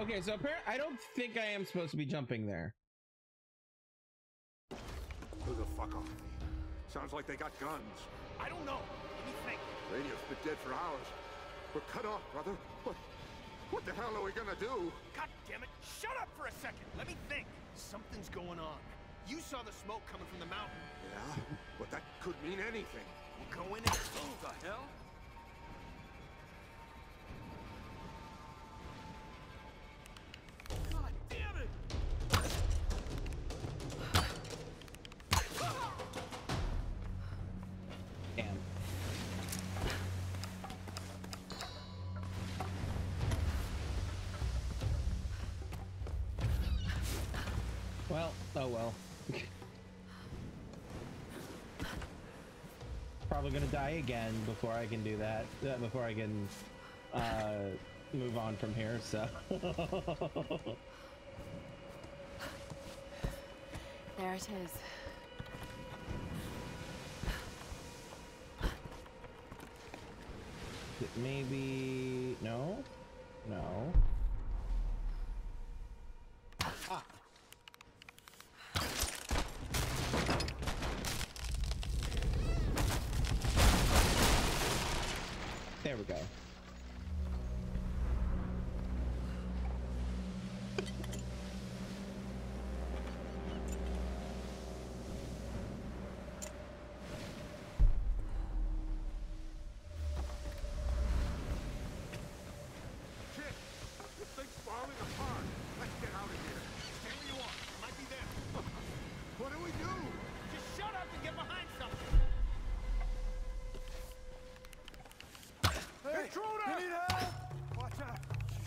[SPEAKER 1] Okay, so apparently I don't think I am supposed to be jumping there.
[SPEAKER 9] Who the fuck are they? Sounds like they got guns.
[SPEAKER 3] I don't know. Let me think.
[SPEAKER 9] Radio's been dead for hours. We're cut off, brother. What, What the hell are we gonna do?
[SPEAKER 3] God damn it! Shut up for a second. Let me think. Something's going on. You saw the smoke coming from the mountain.
[SPEAKER 9] Yeah, but that could mean anything.
[SPEAKER 3] We'll go in and... Oh, the hell?
[SPEAKER 1] Die again before I can do that. Uh, before I can uh, move on from here. So.
[SPEAKER 6] There it is.
[SPEAKER 1] Maybe no, no.
[SPEAKER 9] Intruder!
[SPEAKER 3] you need help?
[SPEAKER 9] Watch out!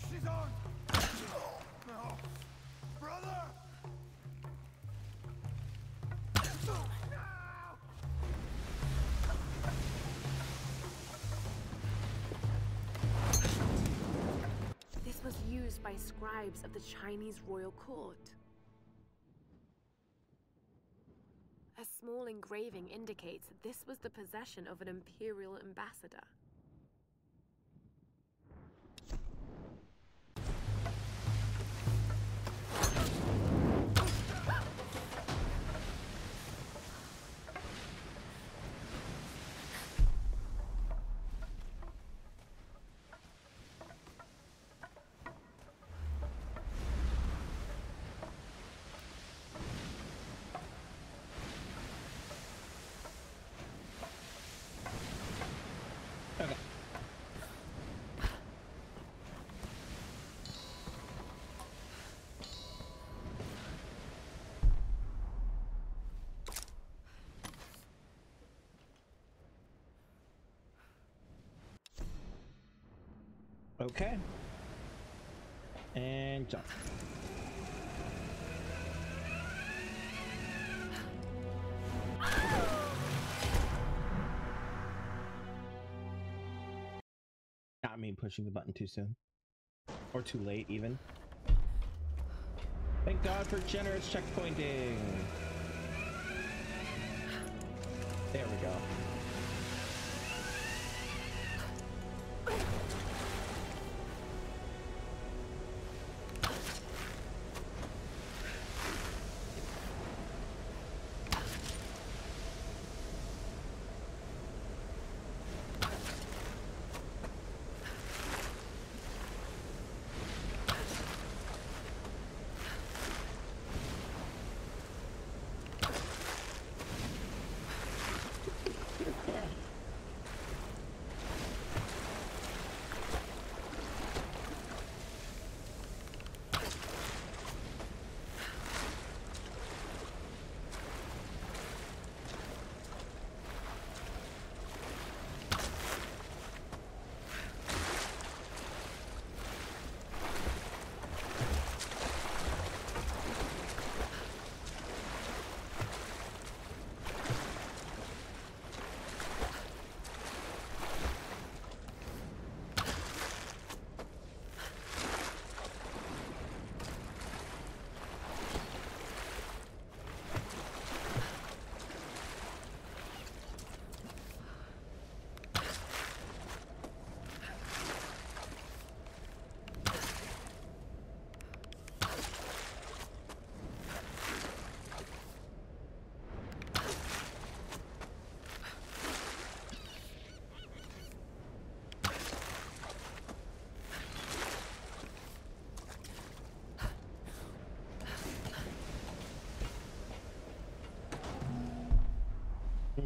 [SPEAKER 9] She's on! No! Brother!
[SPEAKER 2] This was used by scribes of the Chinese royal court. A small engraving indicates this was the possession of an imperial ambassador.
[SPEAKER 1] Okay. And jump. Not me pushing the button too soon. Or too late, even. Thank God for generous checkpointing. There we go.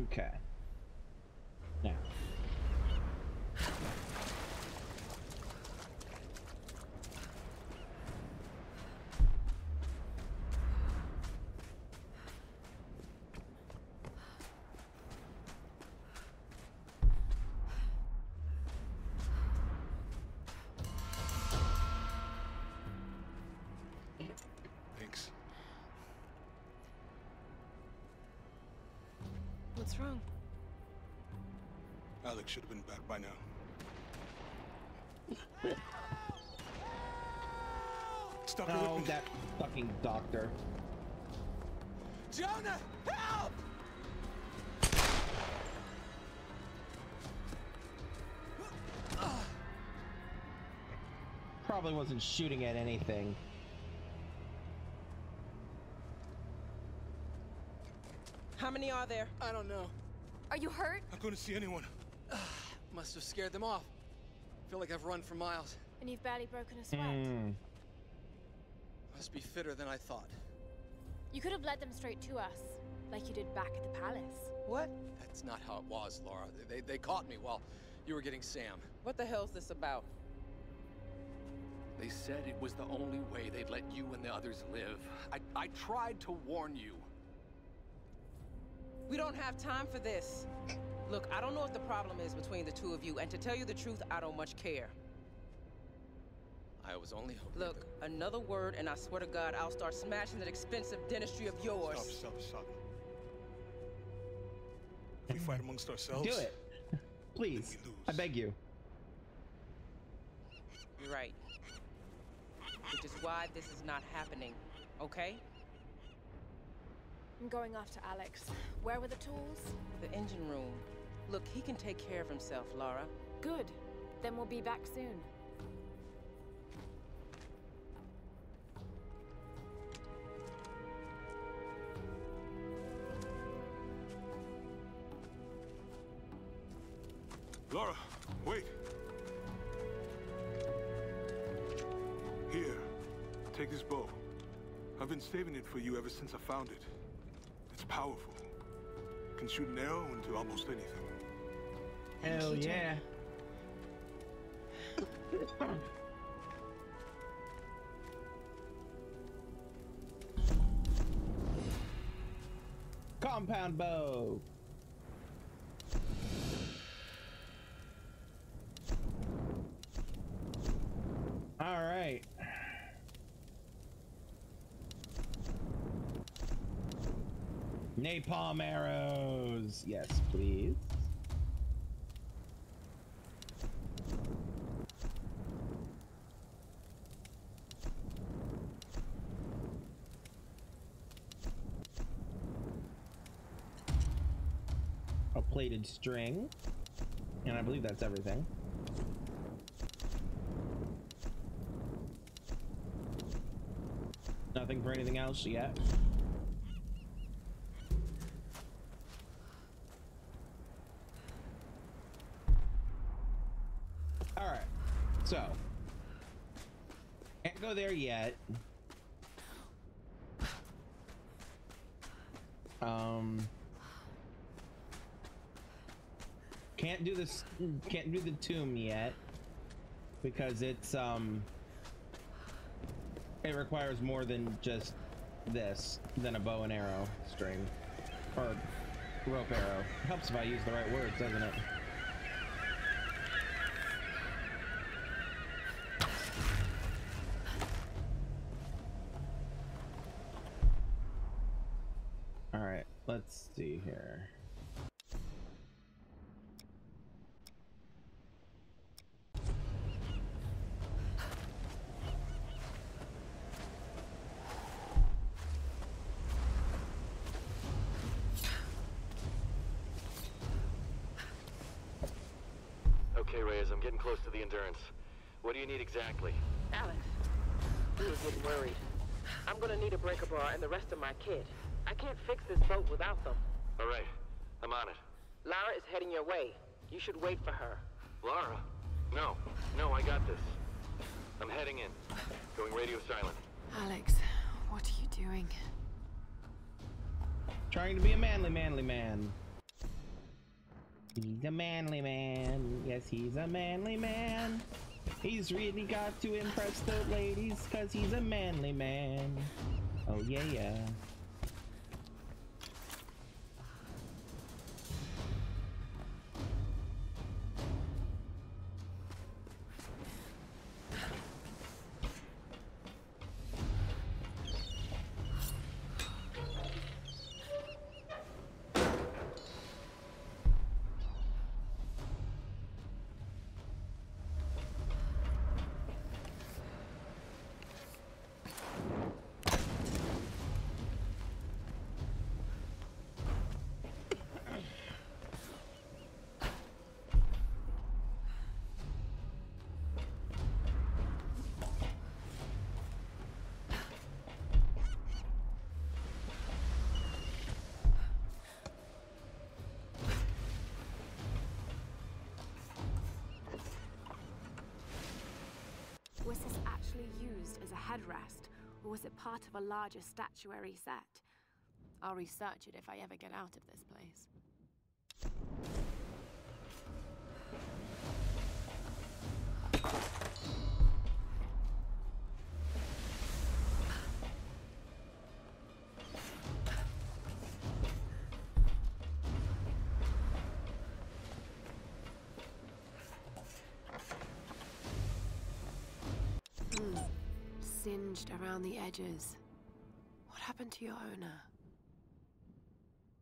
[SPEAKER 1] Okay.
[SPEAKER 5] What's wrong?
[SPEAKER 7] Alex should have been back by now. Stop it
[SPEAKER 1] Oh, that fucking doctor.
[SPEAKER 10] Jonah, help!
[SPEAKER 1] Probably wasn't shooting at anything.
[SPEAKER 8] How there?
[SPEAKER 11] I don't know.
[SPEAKER 5] Are you hurt?
[SPEAKER 7] I couldn't see anyone.
[SPEAKER 11] Must have scared them off. Feel like I've run for miles.
[SPEAKER 5] And you've barely broken a sweat.
[SPEAKER 1] Hmm.
[SPEAKER 11] Must be fitter than I thought.
[SPEAKER 5] You could have led them straight to us, like you did back at the palace.
[SPEAKER 8] What?
[SPEAKER 11] That's not how it was, Lara. They, they, they caught me while you were getting Sam.
[SPEAKER 8] What the hell's this about?
[SPEAKER 11] They said it was the only way they'd let you and the others live. I, I tried to warn you.
[SPEAKER 8] We don't have time for this. Look, I don't know what the problem is between the two of you, and to tell you the truth, I don't much care.
[SPEAKER 11] I was only hoping.
[SPEAKER 8] Look, another word, and I swear to God, I'll start smashing that expensive dentistry of yours.
[SPEAKER 7] Stop, stop, stop. If we fight amongst ourselves,
[SPEAKER 1] Do it. Please.
[SPEAKER 7] we lose.
[SPEAKER 1] I beg you.
[SPEAKER 8] You're right. Which is why this is not happening, okay?
[SPEAKER 5] I'm going after Alex. Where were the tools?
[SPEAKER 8] The engine room. Look, he can take care of himself, Lara.
[SPEAKER 5] Good. Then we'll be back soon.
[SPEAKER 7] Lara, wait. Here, take this bow. I've been saving it for you ever since I found it. It's powerful. Can shoot an arrow into almost anything.
[SPEAKER 1] Hell yeah. Compound bow. All right. Napalm arrows. Yes, please. A plated string. And I believe that's everything. Nothing for anything else yet. Alright. So. Can't go there yet. Um. Can't do this. Can't do the tomb yet because it's um. It requires more than just this than a bow and arrow string or rope arrow. Helps if I use the right words, doesn't it? All right, let's see here.
[SPEAKER 12] Okay, Reyes, I'm getting close to the Endurance. What do you need exactly?
[SPEAKER 8] Alex, we were getting worried. I'm gonna need a breaker bar and the rest of my kit. I can't fix this boat without them.
[SPEAKER 12] All right, I'm on it.
[SPEAKER 8] Lara is heading your way. You should wait for her.
[SPEAKER 12] Lara? No, no, I got this. I'm heading in. Going radio silent.
[SPEAKER 2] Alex, what are you doing?
[SPEAKER 1] Trying to be a manly, manly man. He's a manly man. Yes, he's a manly man. He's really got to impress the ladies because he's a manly man. Oh, yeah, yeah.
[SPEAKER 2] Headrest, or was it part of a larger statuary set? I'll research it if I ever get out of this place. Singed around the edges. What happened to your owner?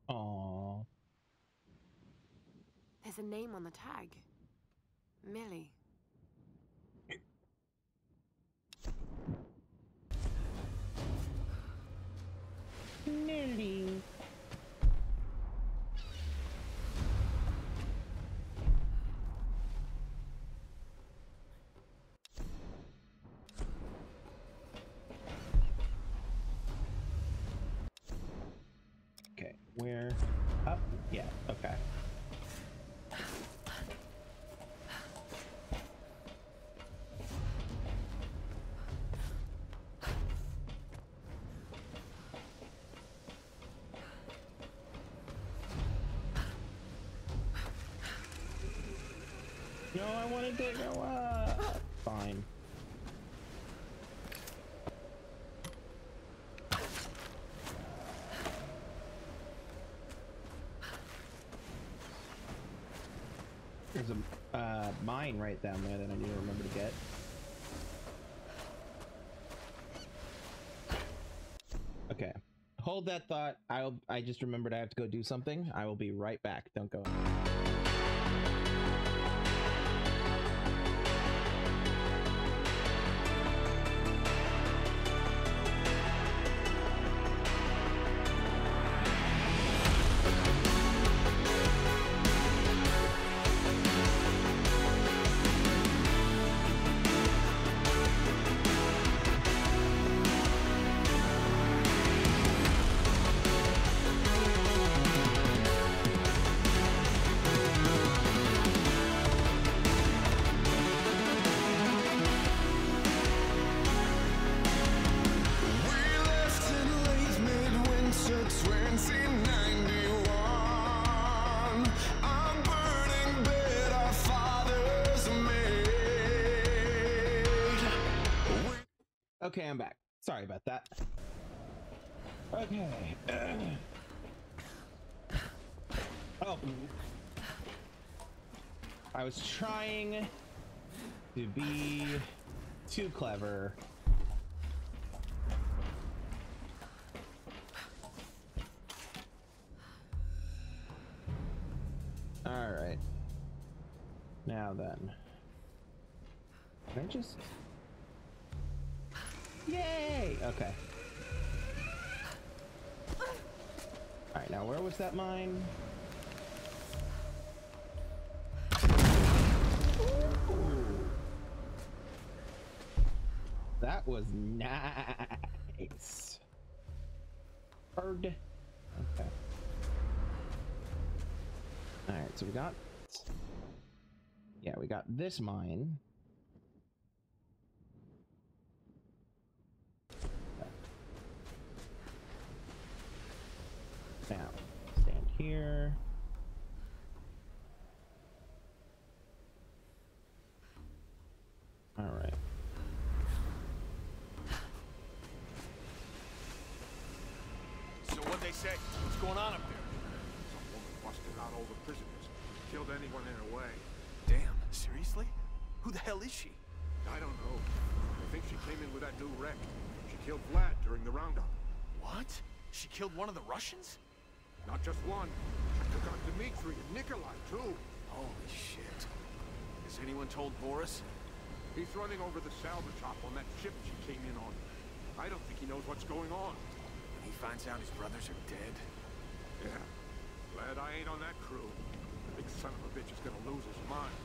[SPEAKER 1] Aww.
[SPEAKER 2] There's a name on the tag. Millie.
[SPEAKER 1] No, I to. Fine. There's a uh, mine right down there that I need to remember to get. Okay. Hold that thought. I'll I just remembered I have to go do something. I will be right back. Don't go. Okay. Oh. I was trying to be too clever. All right. Now then. Can I just Yay! Okay. Alright, now where was that mine? That was nice. Bird. Okay. Alright, so we got... Yeah, we got this mine. here. All right.
[SPEAKER 3] So what they say? What's going on up there?
[SPEAKER 9] Some woman busted out all the prisoners. Killed anyone in her way.
[SPEAKER 3] Damn, seriously? Who the hell is she?
[SPEAKER 9] I don't know. I think she came in with that new wreck. She killed Vlad during the roundup.
[SPEAKER 3] What? She killed one of the Russians?
[SPEAKER 9] Not just one. I took out Dmitri and Nikolai, too.
[SPEAKER 3] Holy shit. Has anyone told Boris?
[SPEAKER 9] He's running over the salvage hop on that ship she came in on. I don't think he knows what's going on.
[SPEAKER 3] When he finds out his brothers are dead?
[SPEAKER 9] Yeah. Glad I ain't on that crew. The big son of a bitch is gonna lose his mind.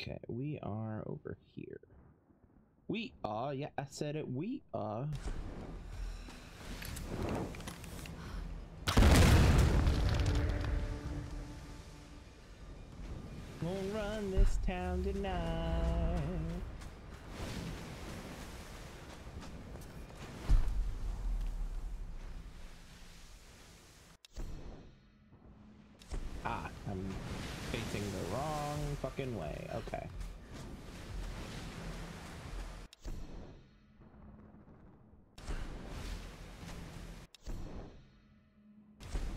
[SPEAKER 1] Okay, we are over here. We are, yeah, I said it, we are. Run this town tonight. Fucking way. Okay.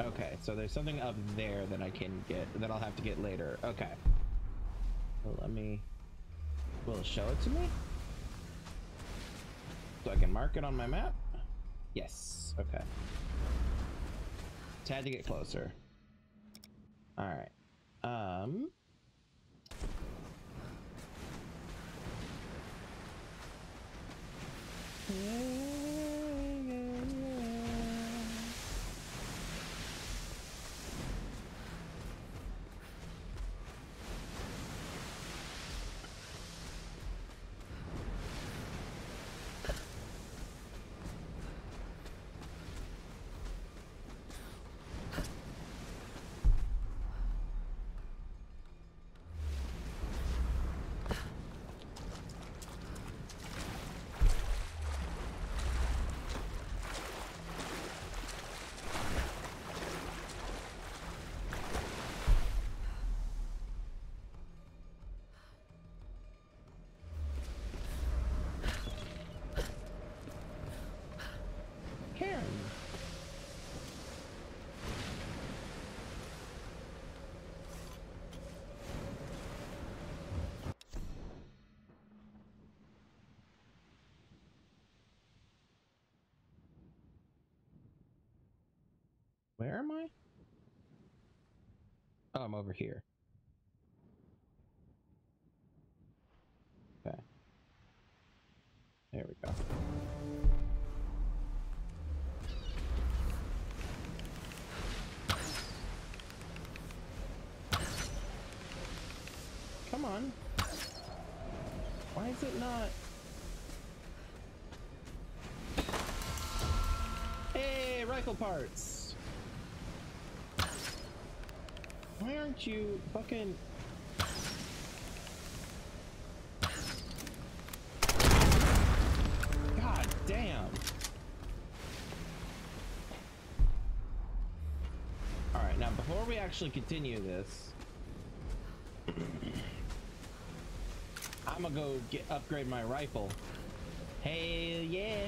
[SPEAKER 1] Okay, so there's something up there that I can get, that I'll have to get later. Okay. Well, let me... Will it show it to me? So I can mark it on my map? Yes. Okay. Had to get closer. Alright. Um... Karen. Where am I? Oh, I'm over here. Okay. There we go. Come on. Why is it not? Hey, rifle parts. Why aren't you fucking... God damn. Alright, now before we actually continue this, I'm gonna go get upgrade my rifle. Hell yeah.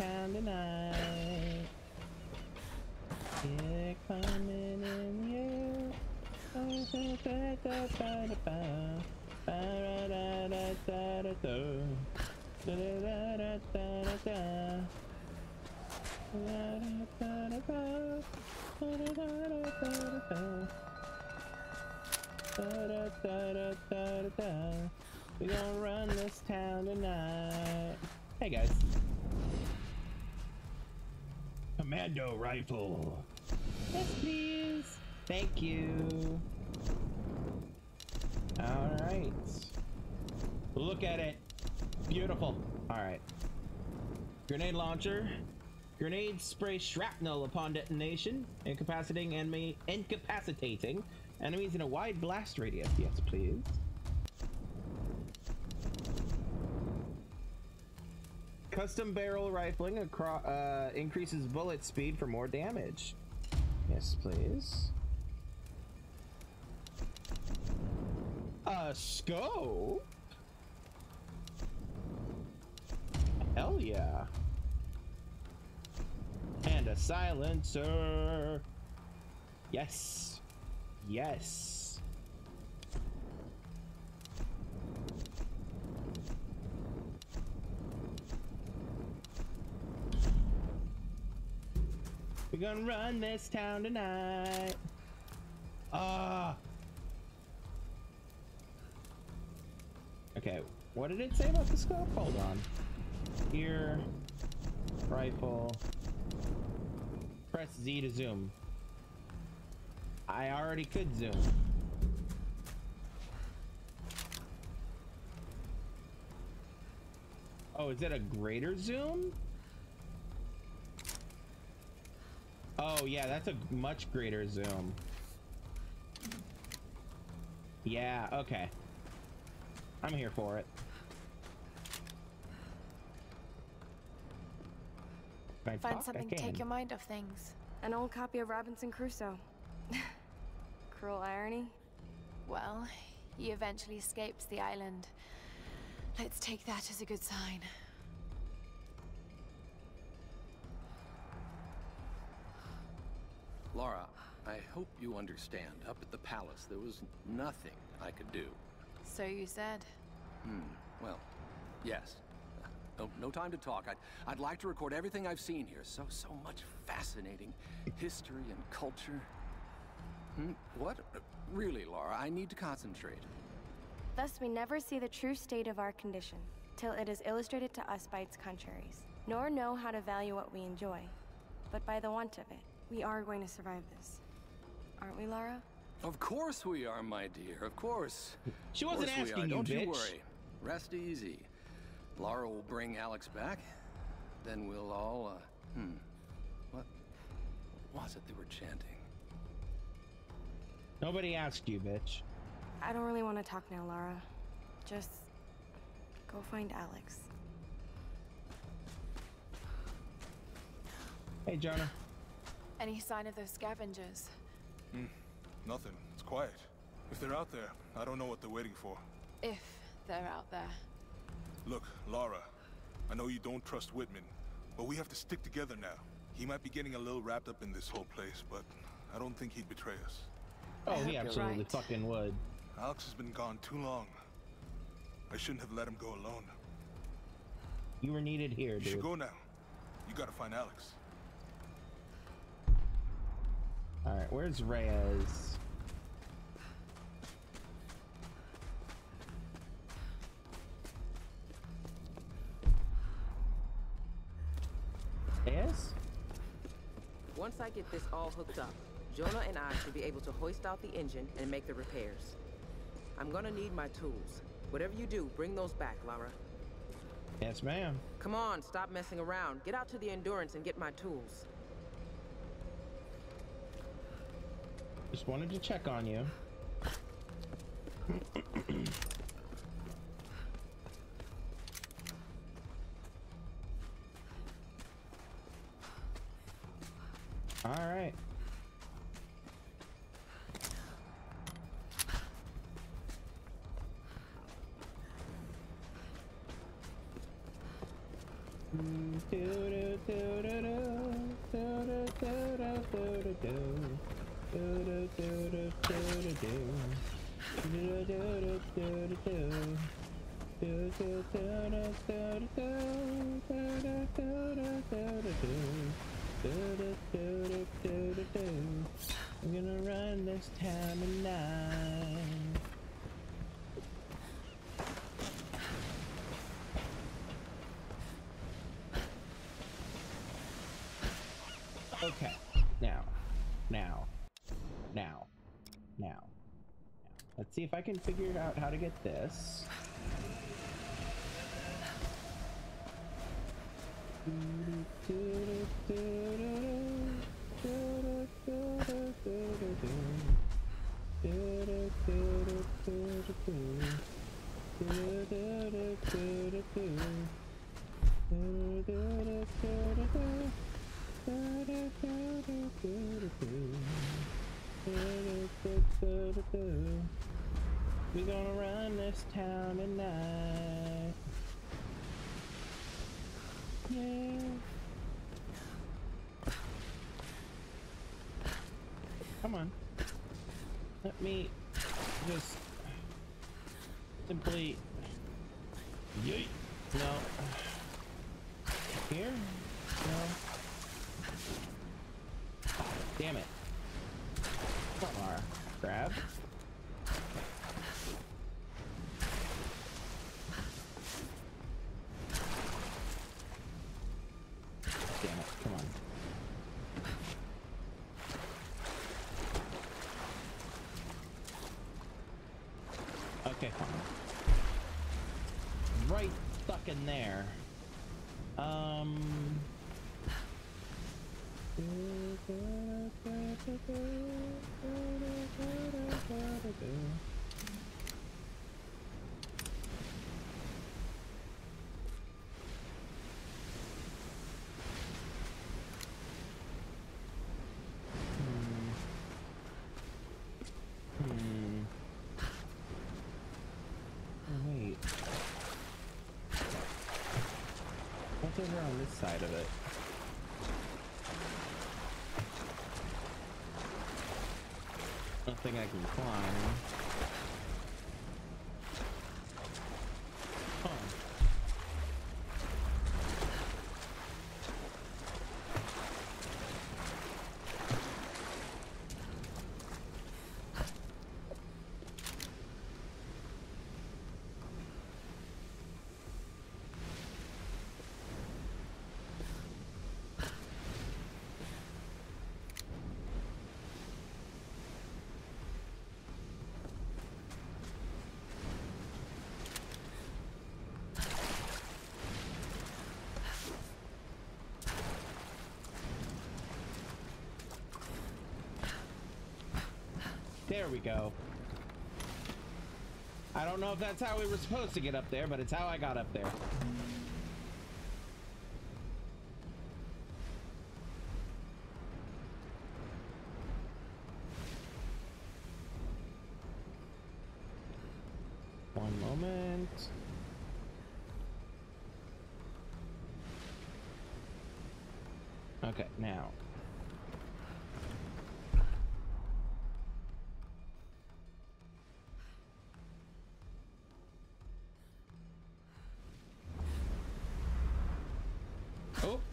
[SPEAKER 1] town tonight. Yeah, coming in here. Oh, da, da, da, da, da, ba. Ba, da, da, da, da, da, da. Da, da, da, da, da, da. Da, da, da, da, da. Da, da, da, da, da, da. Da, da, da, da, da, da, da. We gonna run this town tonight. Hey guys. Commando rifle. Yes, please. Thank you. All right. Look at it. Beautiful. All right. Grenade launcher. Grenade spray shrapnel upon detonation, incapacitating enemy, incapacitating enemies in a wide blast radius. Yes, please. Custom barrel rifling across, uh, increases bullet speed for more damage. Yes, please. A scope? Hell yeah. And a silencer. Yes. Yes. Gonna run this town tonight. Ah. Okay, what did it say about the scope? Hold on. Here, rifle. Press Z to zoom. I already could zoom. Oh, is it a greater zoom? Oh, yeah, that's a much greater zoom. Yeah, okay. I'm here for it. If I
[SPEAKER 2] Find
[SPEAKER 1] talk, I
[SPEAKER 2] something to take your mind off things.
[SPEAKER 6] An old copy of Robinson Crusoe. Cruel irony.
[SPEAKER 2] Well, he eventually escapes the island. Let's take that as a good sign.
[SPEAKER 11] Lara, I hope you understand. Up at the palace, there was nothing I could do.
[SPEAKER 2] So you said.
[SPEAKER 11] Hmm. Well, yes. No, no time to talk. I'd, I'd like to record everything I've seen here. So, so much fascinating history and culture. Hmm? What? Really, Lara, I need to concentrate.
[SPEAKER 6] Thus, we never see the true state of our condition, till it is illustrated to us by its contraries, nor know how to value what we enjoy. But by the want of it, we are going to survive this. Aren't we, Lara?
[SPEAKER 11] Of course we are, my dear. Of course.
[SPEAKER 1] She wasn't
[SPEAKER 11] course
[SPEAKER 1] asking you,
[SPEAKER 11] Don't you worry. Rest easy. Lara will bring Alex back. Then we'll all, uh, hmm. What was it they were chanting?
[SPEAKER 1] Nobody asked you, bitch.
[SPEAKER 6] I don't really want to talk now, Lara. Just go find Alex.
[SPEAKER 1] Hey, Jonah.
[SPEAKER 2] Any sign of those scavengers?
[SPEAKER 7] Hmm. Nothing. It's quiet. If they're out there, I don't know what they're waiting for.
[SPEAKER 2] If they're out there.
[SPEAKER 7] Look, Lara, I know you don't trust Whitman, but we have to stick together now. He might be getting a little wrapped up in this whole place, but I don't think he'd betray us.
[SPEAKER 1] Oh, he absolutely
[SPEAKER 2] right.
[SPEAKER 1] fucking would.
[SPEAKER 7] Alex has been gone too long. I shouldn't have let him go alone.
[SPEAKER 1] You were needed here, dude.
[SPEAKER 7] You should go now. You gotta find Alex.
[SPEAKER 1] All right, where's Reyes? Reyes?
[SPEAKER 8] Once I get this all hooked up, Jonah and I should be able to hoist out the engine and make the repairs. I'm gonna need my tools. Whatever you do, bring those back, Lara.
[SPEAKER 1] Yes, ma'am.
[SPEAKER 8] Come on, stop messing around. Get out to the Endurance and get my tools.
[SPEAKER 1] Just wanted to check on you. All right. I can figure out how to get this. Right stuck in there. Um. Hmm. Hmm. Oh, wait. What's over on this side of it? Nothing I can climb. There we go. I don't know if that's how we were supposed to get up there, but it's how I got up there.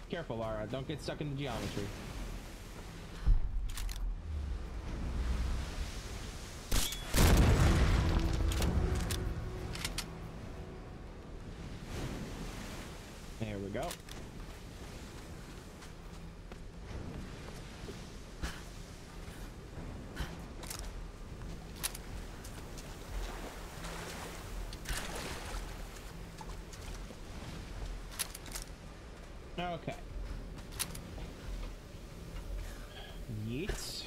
[SPEAKER 1] Careful, Lara. Don't get stuck in the geometry. There we go. Okay. Yeet.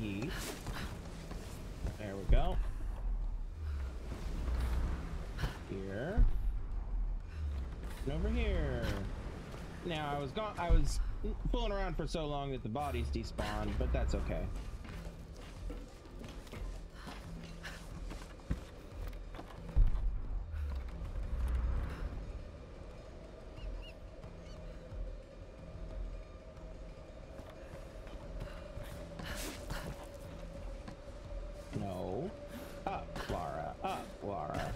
[SPEAKER 1] Yeet. There we go. Here. And over here. Now I was gone I was fooling around for so long that the bodies despawned, but that's okay. No. Up, Lara. Up, Lara.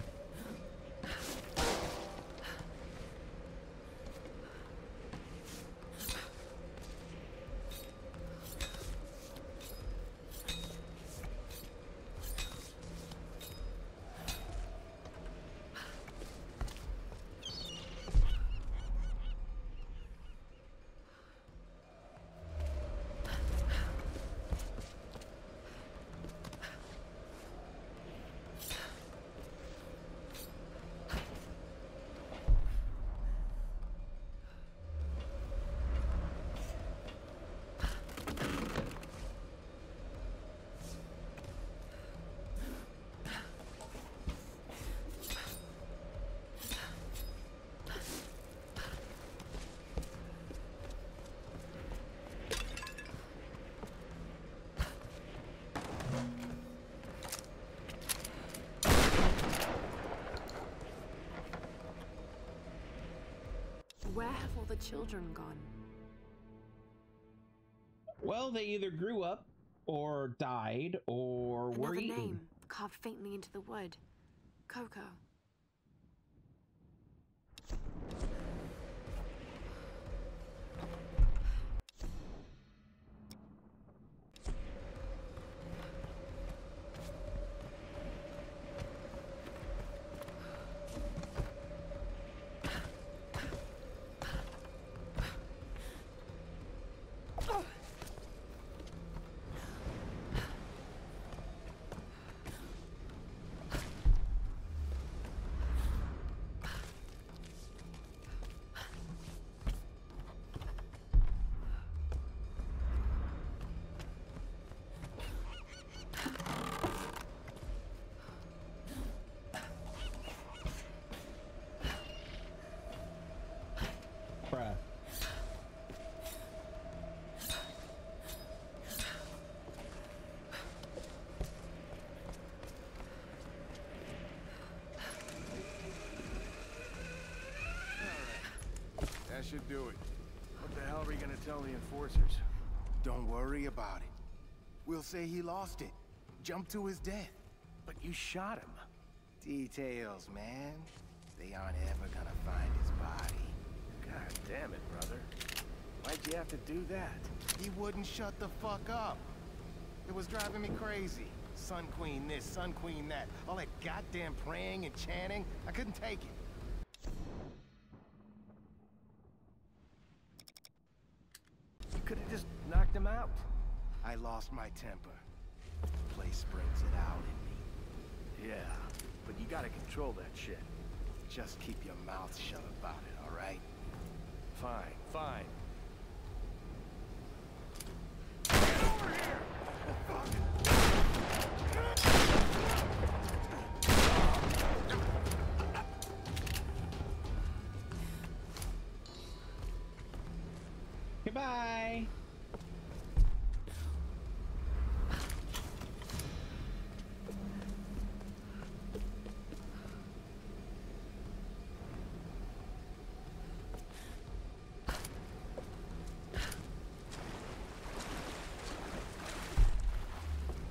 [SPEAKER 2] Where have all the children gone?
[SPEAKER 1] Well, they either grew up or died or were
[SPEAKER 2] Another
[SPEAKER 1] eaten.
[SPEAKER 2] name carved faintly into the wood. Coco.
[SPEAKER 1] Bruh.
[SPEAKER 13] That should do it. What the hell are we gonna tell the enforcers?
[SPEAKER 14] Don't worry about it. We'll say he lost it. Jumped to his death.
[SPEAKER 13] But you shot him.
[SPEAKER 14] Details, man. They aren't ever gonna find his body.
[SPEAKER 13] God damn it, brother. Why'd you have to do that?
[SPEAKER 14] He wouldn't shut the fuck up. It was driving me crazy. Sun Queen this, Sun Queen that. All that goddamn praying and chanting. I couldn't take it.
[SPEAKER 13] You could have just knocked him out.
[SPEAKER 14] I lost my temper. The place brings it out in me.
[SPEAKER 13] Yeah, but you gotta control that shit.
[SPEAKER 14] Just keep your mouth shut about it, all right?
[SPEAKER 13] Fine, fine.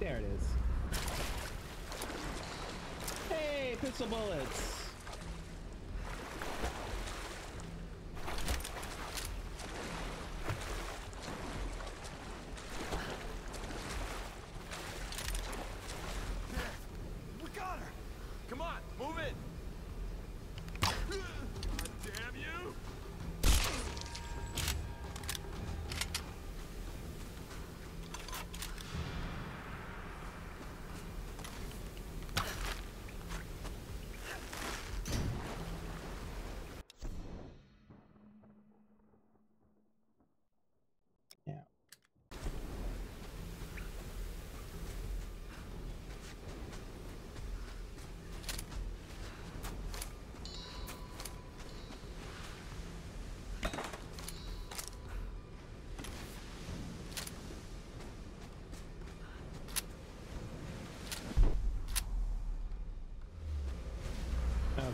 [SPEAKER 1] There it is. Hey, pistol bullets.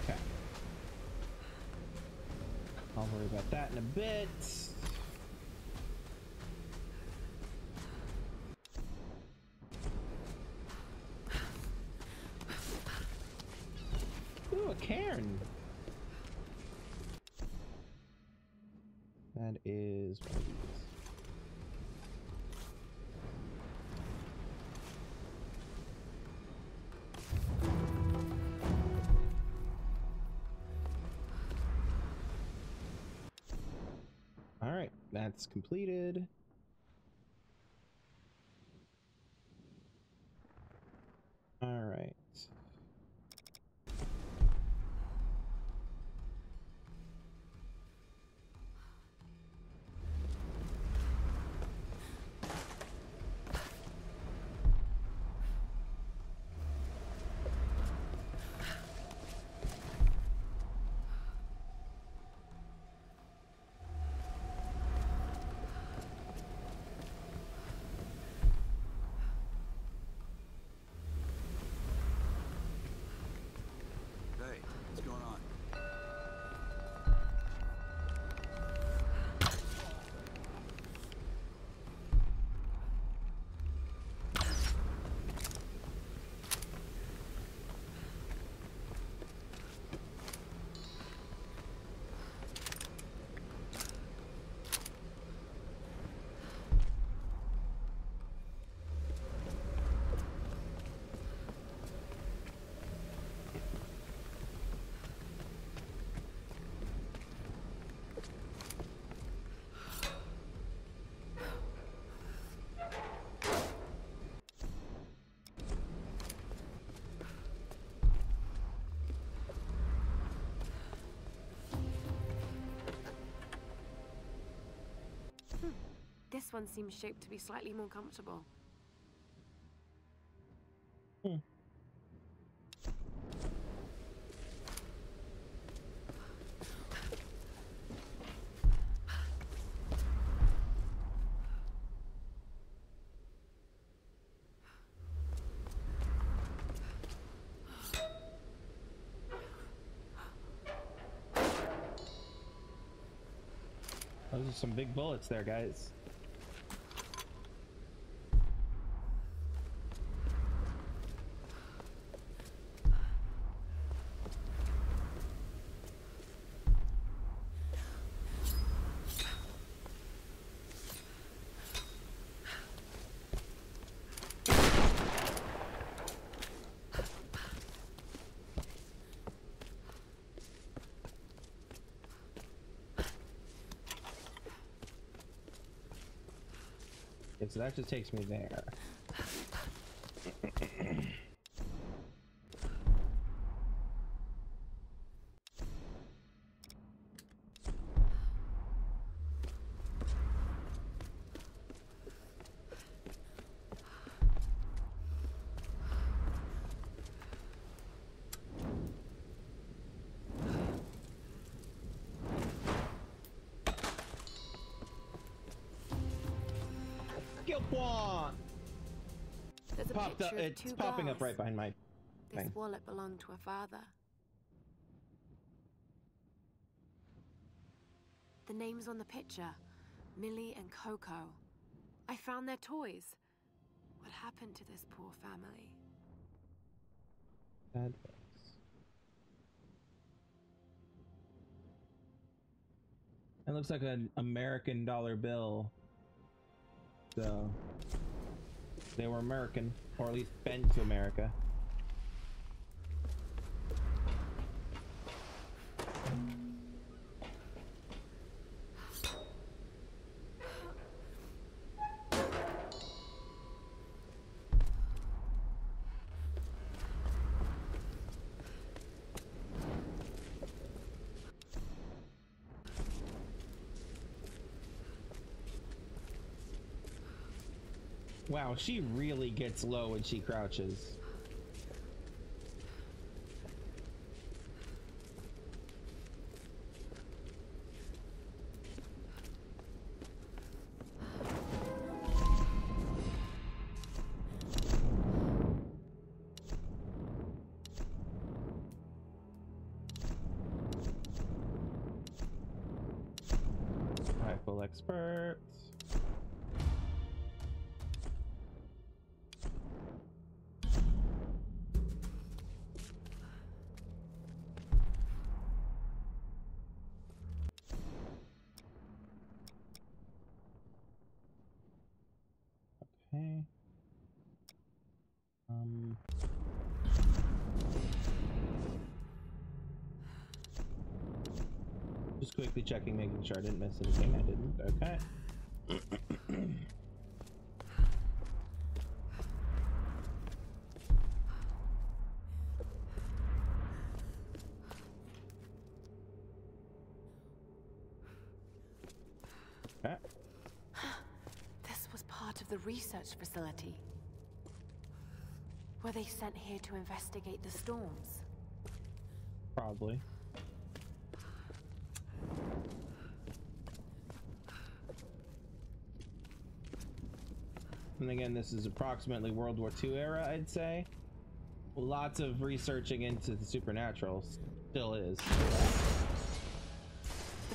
[SPEAKER 1] Okay. I'll worry about that in a bit. Ooh, a cairn. That is that's completed.
[SPEAKER 2] This one seems shaped to be slightly more comfortable. Hmm.
[SPEAKER 1] Those are some big bullets there, guys. So that just takes me there. Popped up,
[SPEAKER 2] picture of
[SPEAKER 1] it's popping up right behind my
[SPEAKER 2] This
[SPEAKER 1] thing.
[SPEAKER 2] wallet belonged to her father. The names on the picture Millie and Coco. I found their toys. What happened to this poor family?
[SPEAKER 1] Sad face. It looks like an American dollar bill. So they were American, or at least been to America. Wow, she really gets low when she crouches. Making sure I didn't miss anything. I didn't. Okay. okay.
[SPEAKER 2] This was part of the research facility. Were they sent here to investigate the storms?
[SPEAKER 1] Probably. Again, this is approximately World War II era, I'd say. Lots of researching into the supernatural still is.
[SPEAKER 2] The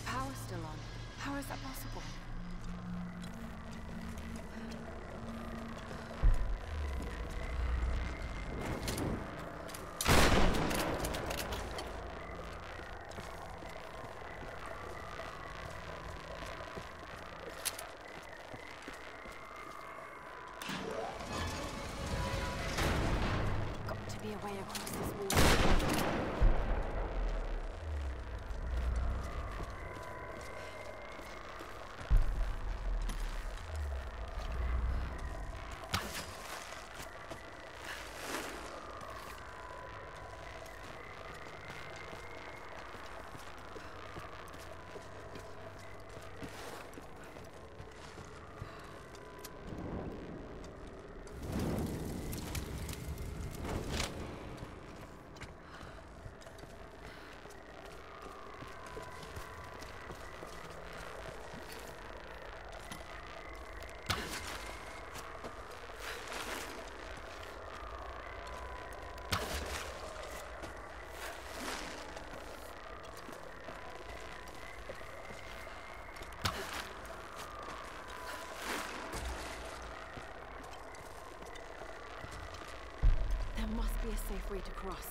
[SPEAKER 2] power's still on. How is that possible? Got to be a way across this wall. There must be a safe way to cross.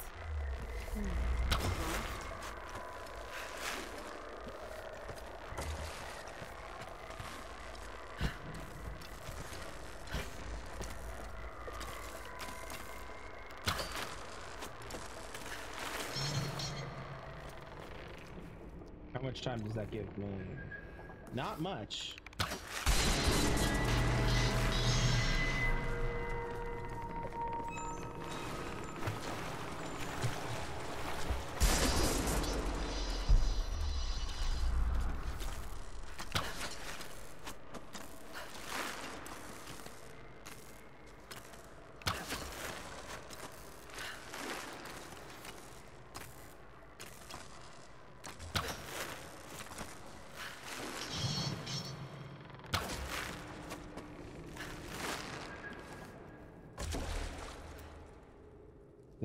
[SPEAKER 1] How much time does that give me? Not much.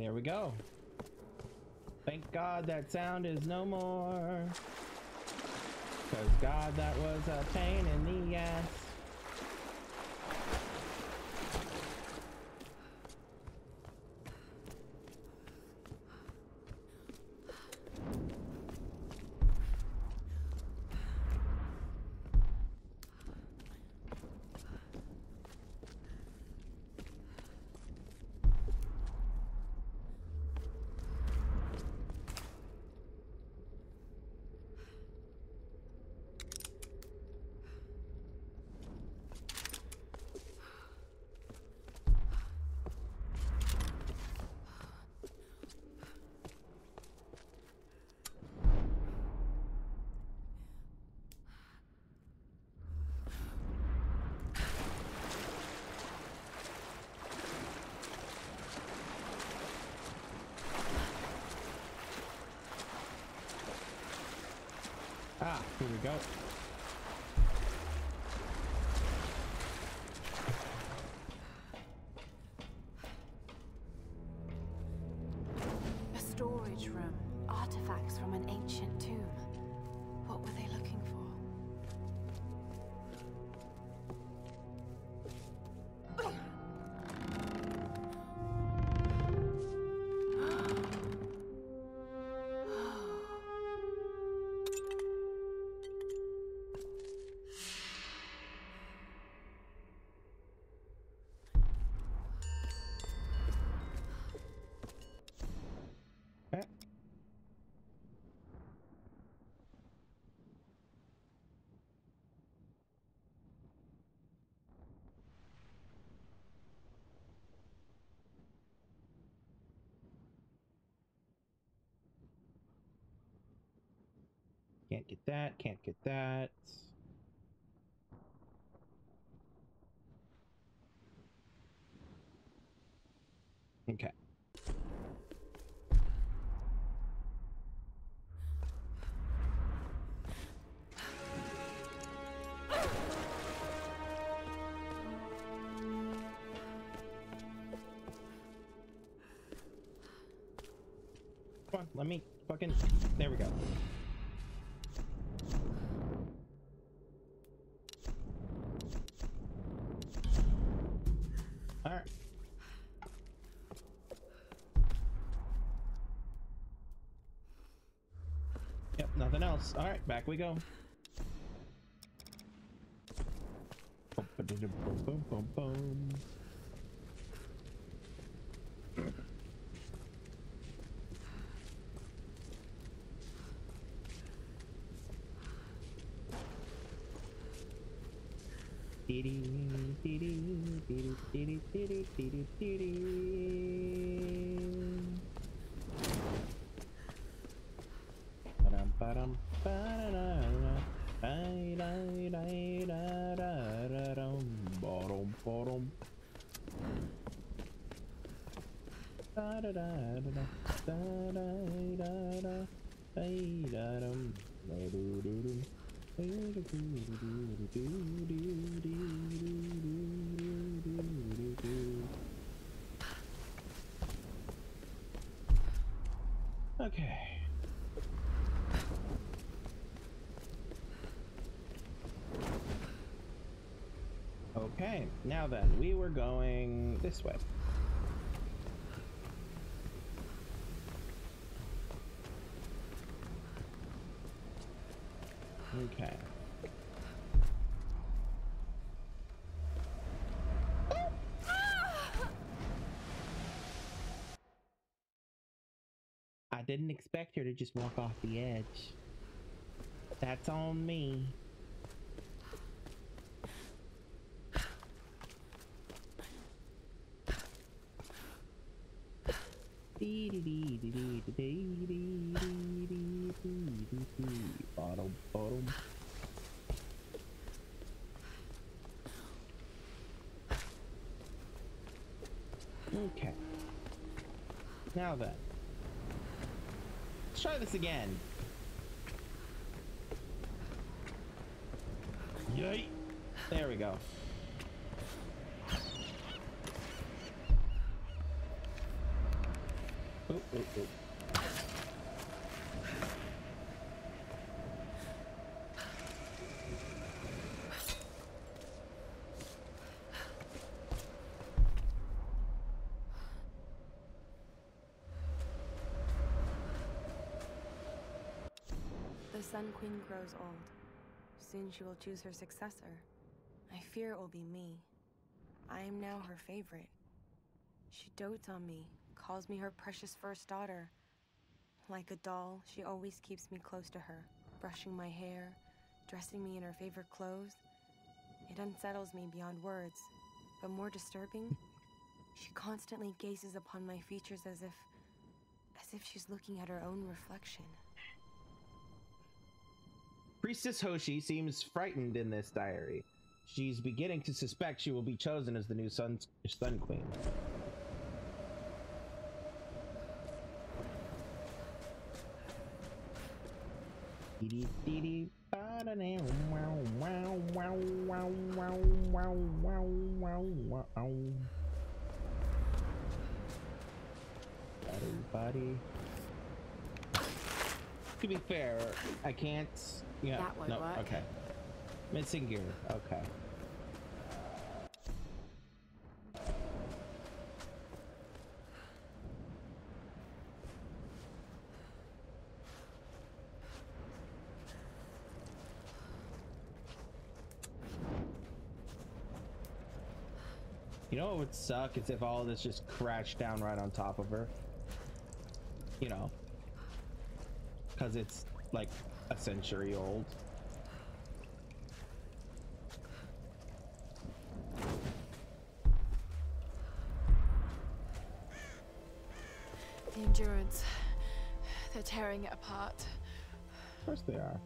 [SPEAKER 1] There we go. Thank God that sound is no more. Cause God, that was a pain in the ass. Ah, here we go.
[SPEAKER 2] A storage room. Artifacts from an ancient
[SPEAKER 1] Can't get that, can't get that. Else. Alright, back we go. Boom, boom, boom, boom. Okay. Okay, now then, we were going this way. Okay. I didn't expect her to just walk off the edge. That's on me. Bottom, bottom. Okay. Now then. Let's try this again. Yay! There we go.
[SPEAKER 6] Sun Queen grows old. Soon she will choose her successor. I fear it will be me. I am now her favorite. She dotes on me, calls me her precious first daughter. Like a doll, she always keeps me close to her, brushing my hair, dressing me in her favorite clothes. It unsettles me beyond words, but more disturbing, she constantly gazes upon my features as if as if she's looking at her own reflection.
[SPEAKER 1] Priestess Hoshi seems frightened in this diary. She's beginning to suspect she will be chosen as the new Sun, Sun Queen. Everybody. To be fair, I can't. Yeah.
[SPEAKER 2] That won't
[SPEAKER 1] no.
[SPEAKER 2] work.
[SPEAKER 1] Okay. Missing gear. Okay. You know what would suck is if all of this just crashed down right on top of her. You know. Because it's like a century old.
[SPEAKER 2] The endurance. They're tearing it apart.
[SPEAKER 1] Of course they are.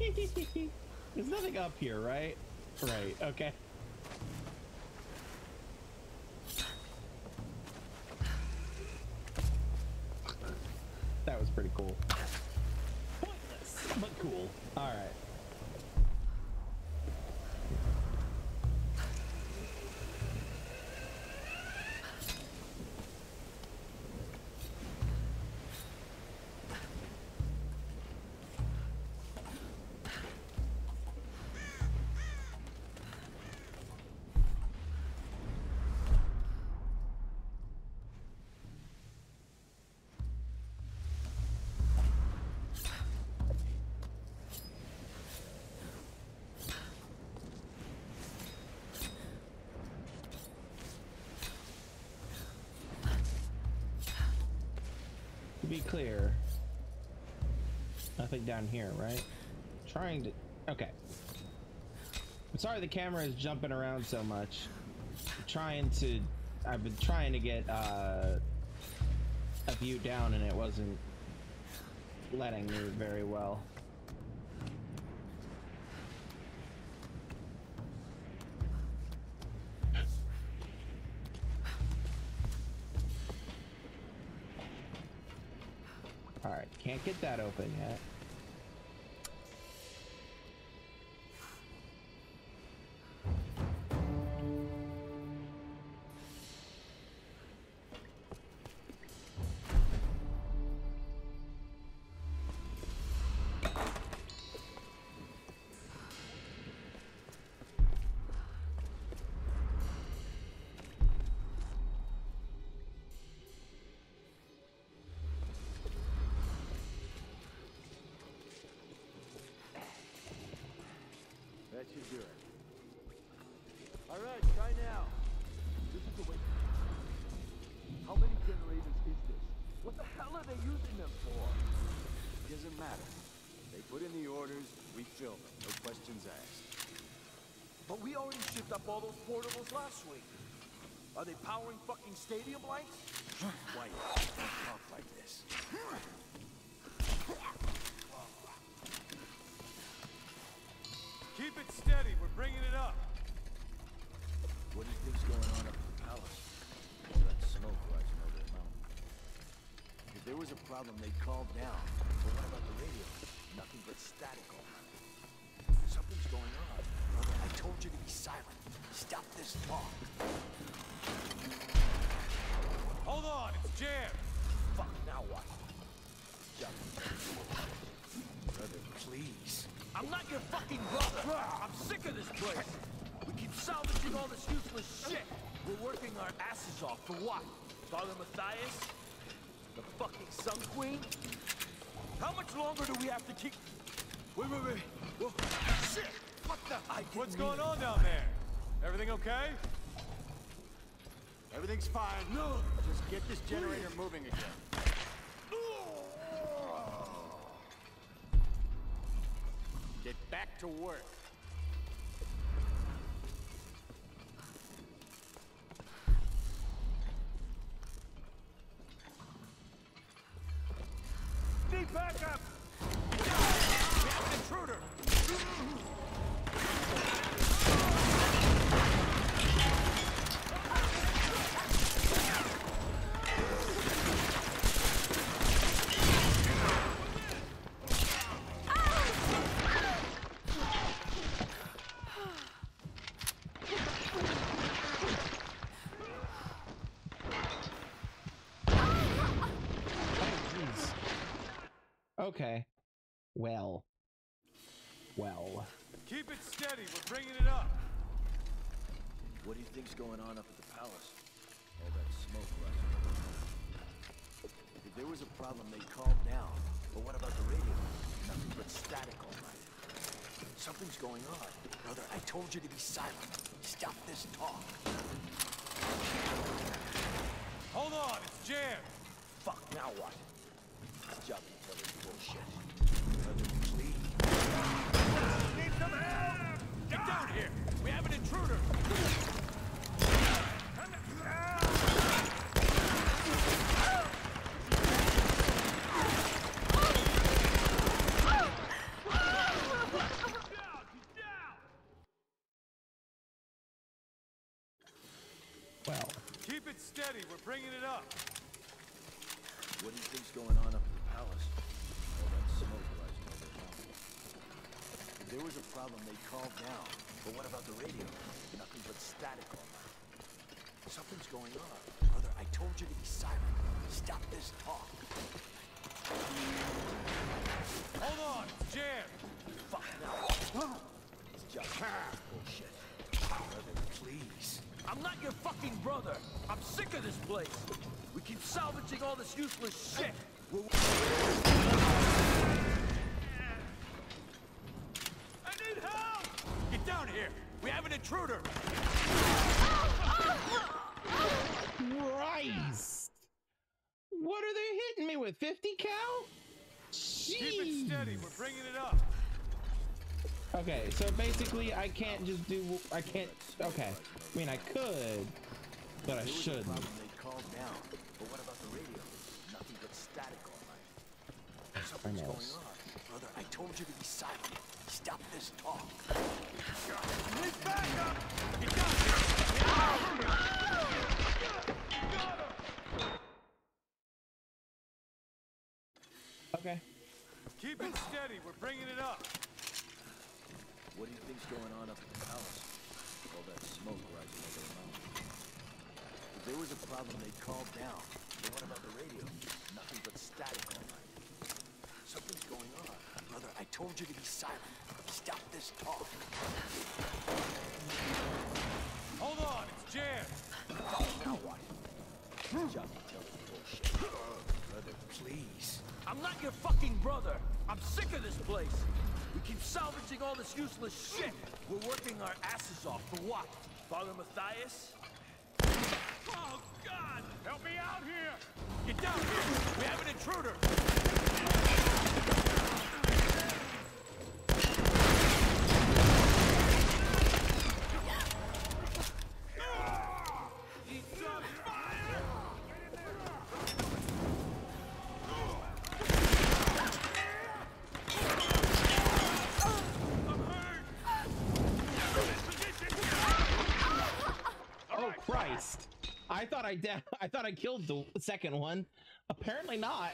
[SPEAKER 1] There's nothing up here, right? Right, okay. That was pretty cool. Pointless, but cool. Alright. Be clear, nothing down here, right? Trying to. Okay. I'm sorry the camera is jumping around so much. I'm trying to. I've been trying to get uh, a view down and it wasn't letting me very well. That open yet.
[SPEAKER 15] That should do it. All right, try now. This is the way. How many generators is this? What the hell are they using them for? Doesn't matter. They put in the orders, we fill them, no questions asked. But we already shipped up all those portables last week. Are they powering fucking stadium lights? Don't talk like this.
[SPEAKER 16] Keep it steady. We're bringing it up.
[SPEAKER 15] What do you think's going on up at the palace? All that smoke rising over the mountain. If there was a problem, they'd call down. But what about the radio? Nothing but static all night. Something's going on. Brother, I told you to be silent. Stop this talk.
[SPEAKER 16] Hold on, it's jammed.
[SPEAKER 15] Fuck, now what? Shut Brother, please. I'm not your fucking brother. I'm sick of this place. We keep salvaging all this useless shit. We're working our asses off for what? Father Mathias? The fucking Sun Queen? How much longer do we have to keep... Wait, wait, wait. Whoa. Shit! What the... I
[SPEAKER 16] What's
[SPEAKER 15] mean
[SPEAKER 16] going
[SPEAKER 15] it.
[SPEAKER 16] on down there? Everything okay?
[SPEAKER 15] Everything's fine. No. Just get this generator moving again. Get back to work.
[SPEAKER 1] Okay. Well. Well.
[SPEAKER 16] Keep it steady. We're bringing it up.
[SPEAKER 15] What do you think's going on up at the palace? All that smoke rising. If there was a problem, they'd calm down. But what about the radio? Nothing but static all night. Something's going on. Brother, I told you to be silent. Stop this talk.
[SPEAKER 16] Hold on, it's jammed.
[SPEAKER 15] Fuck, now what? This job can tell this bullshit. Brother, please.
[SPEAKER 16] Here! Keep it steady. We're bringing it up.
[SPEAKER 15] What do you think's going on up at There was a problem, they'd calm down. But what about the radio? Nothing but static all night. Something's going on. Brother, I told you to be silent. Stop this talk.
[SPEAKER 16] Hold on, it's jammed.
[SPEAKER 15] Fuck. This job is bullshit. Brother, please.
[SPEAKER 17] I'm not your fucking brother. I'm sick of this place. We keep salvaging all this useless shit. We're...
[SPEAKER 16] I need help! Get down here! We have an intruder!
[SPEAKER 1] Christ! What are they hitting me with? 50 cal?
[SPEAKER 16] Keep it steady. We're bringing it up.
[SPEAKER 1] Okay, so basically I can't just do, I can't, okay. I mean, I could, but I
[SPEAKER 15] If there was a
[SPEAKER 1] shouldn't.
[SPEAKER 15] problem, down. But what about the radio? Nothing but static all night. Something's
[SPEAKER 1] know.
[SPEAKER 15] going on. Brother, I told you to be silent. Stop this talk.
[SPEAKER 16] Need backup! Get down here!
[SPEAKER 1] Okay.
[SPEAKER 16] Keep it steady. We're bringing it up.
[SPEAKER 15] What do you think's going on up at the palace? All that smoke rising over the mountain. If there was a problem, they'd calm down. But what about the radio? Nothing but static all night. Something's going on. Brother, I told you to be silent. Stop this talk.
[SPEAKER 16] Hold on, it's jammed.
[SPEAKER 15] Now what? This job can tell this bullshit. Brother, please.
[SPEAKER 17] I'm not your fucking brother. I'm sick of this place. We keep salvaging all this useless shit. We're working our asses off for what? Father Mathias?
[SPEAKER 16] Oh, God! Help me out here! Get down here! We have an intruder! Eat some fire!
[SPEAKER 1] Christ! I thought I da- I thought I killed the second one. Apparently not.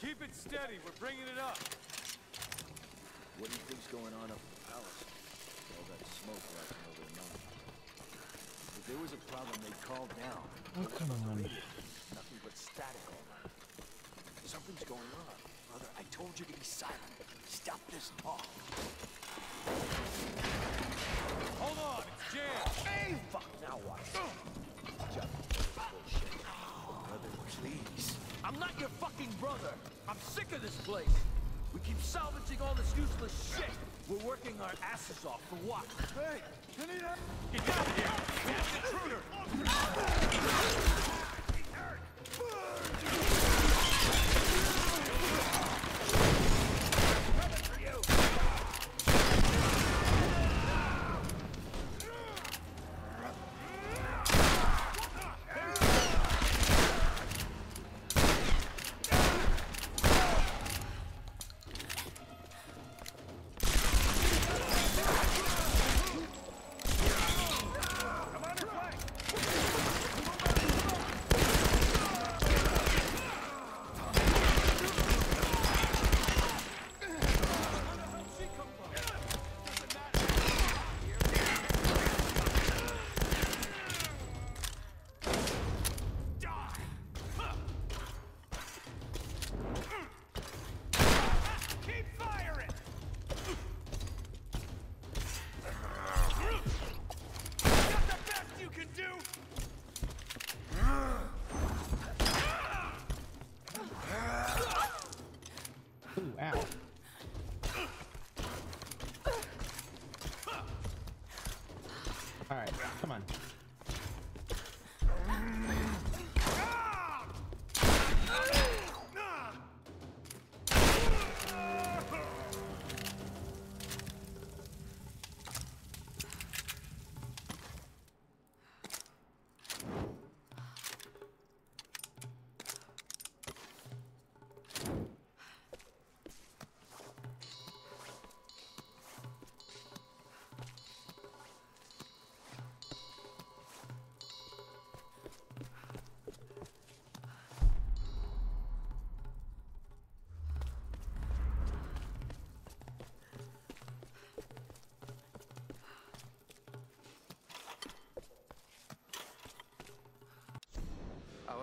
[SPEAKER 16] Keep it steady. We're bringing it up.
[SPEAKER 15] What do you think's going on up at the palace? All that smoke rising over the mountain. If there was a problem, they'd calm down.
[SPEAKER 1] Oh, come on.
[SPEAKER 15] Nothing but static all night. Something's going on. Brother, I told you to be silent. Stop this talk.
[SPEAKER 16] Hold on, it's jammed.
[SPEAKER 15] Hey! Fuck, now what? Is bullshit. Brother, please.
[SPEAKER 17] I'm not your fucking brother. I'm sick of this place. We keep salvaging all this useless shit. We're working our asses off for what?
[SPEAKER 16] Hey, you need help? Get down here! Have an intruder!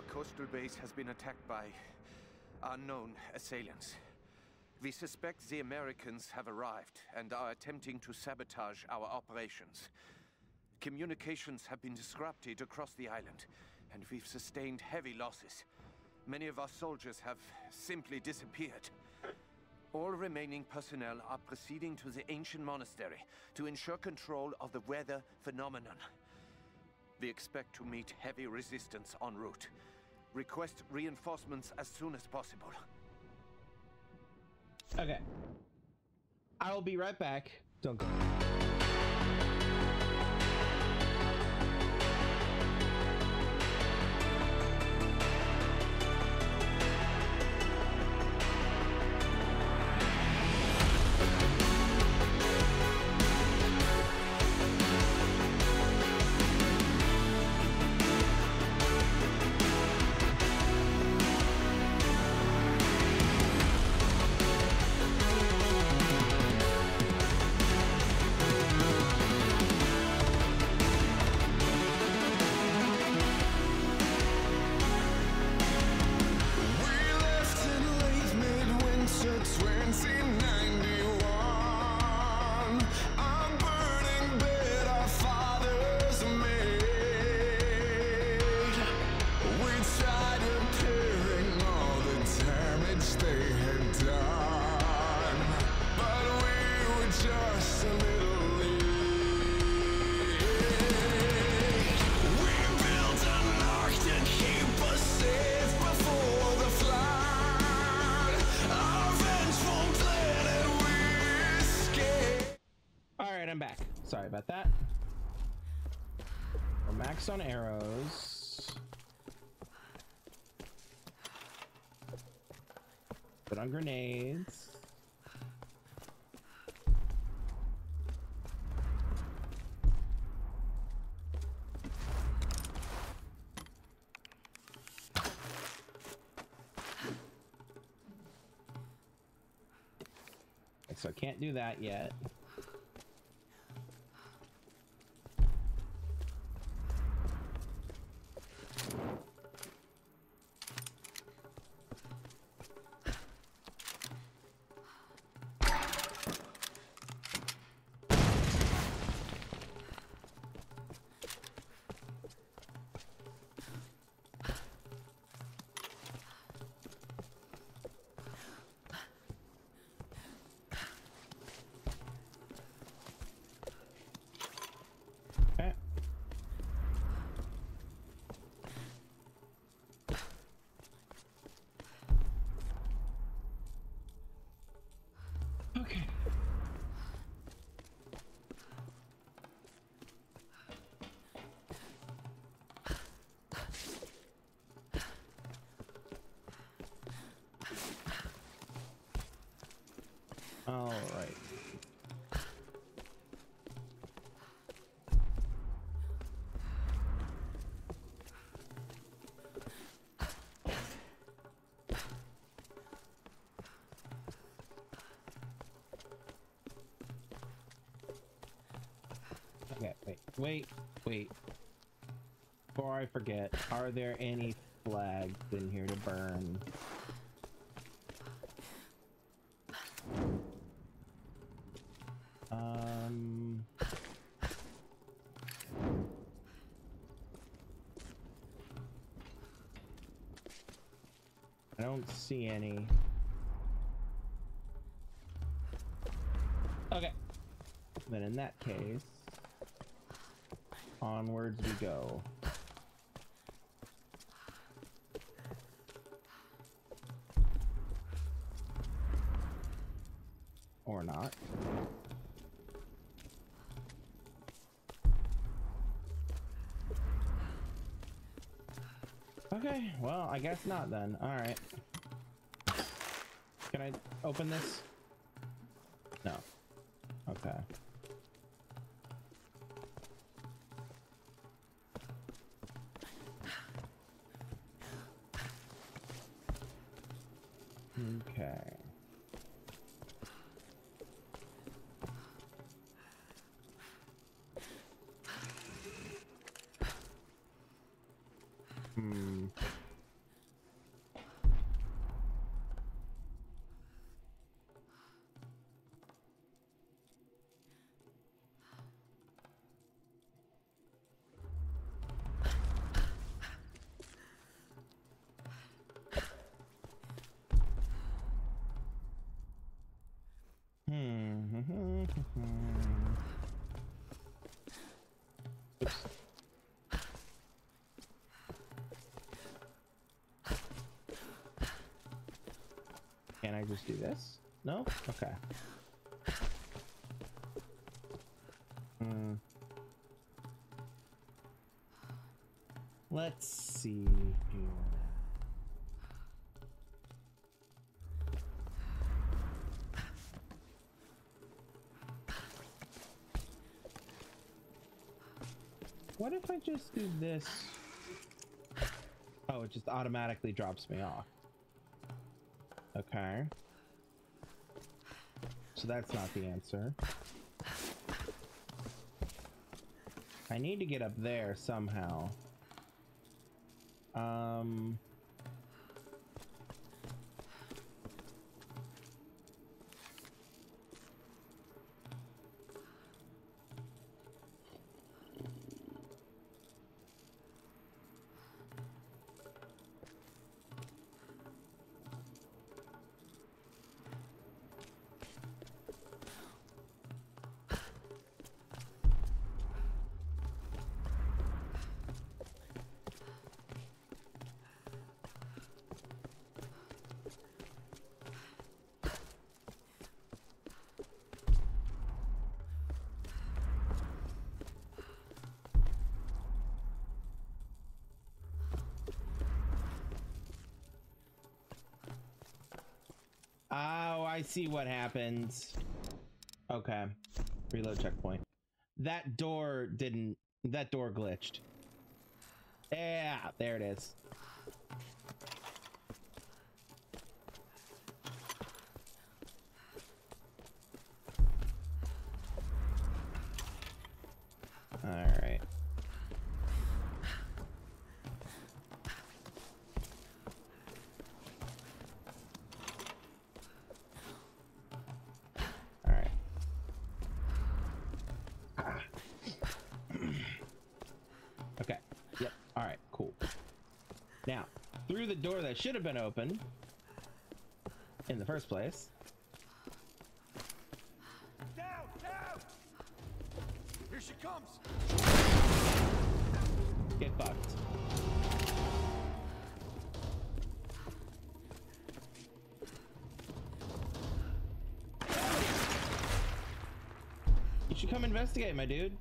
[SPEAKER 13] Coastal base has been attacked by unknown assailants. We suspect the Americans have arrived and are attempting to sabotage our operations. Communications have been disrupted across the island, and we've sustained heavy losses. Many of our soldiers have simply disappeared. All remaining personnel are proceeding to the ancient monastery to ensure control of the weather phenomenon. We expect to meet heavy resistance en route. Request reinforcements as soon as possible.
[SPEAKER 1] Okay. I will be right back. Don't go. On arrows. Put on grenades. So I can't do that yet. All right. Okay, wait, wait, wait. Before I forget, are there any flags in here to burn? Um. I don't see any. Okay. Then in that case, onwards we go. Or not. Okay, well, I guess not then. Alright. Can I open this? Just do this? No? Okay. Hmm. Let's see here. What if I just do this? Oh, it just automatically drops me off. Okay. So that's not the answer. I need to get up there somehow. Um... I see what happens. Okay. Reload checkpoint. That door didn't... That door glitched. Yeah, there it is. Alright. Alright. okay. Yep. Alright, cool. Now, through the door that should have been open in the first place.
[SPEAKER 16] Down, down! Here she comes!
[SPEAKER 1] Get fucked. You should come investigate, my dude.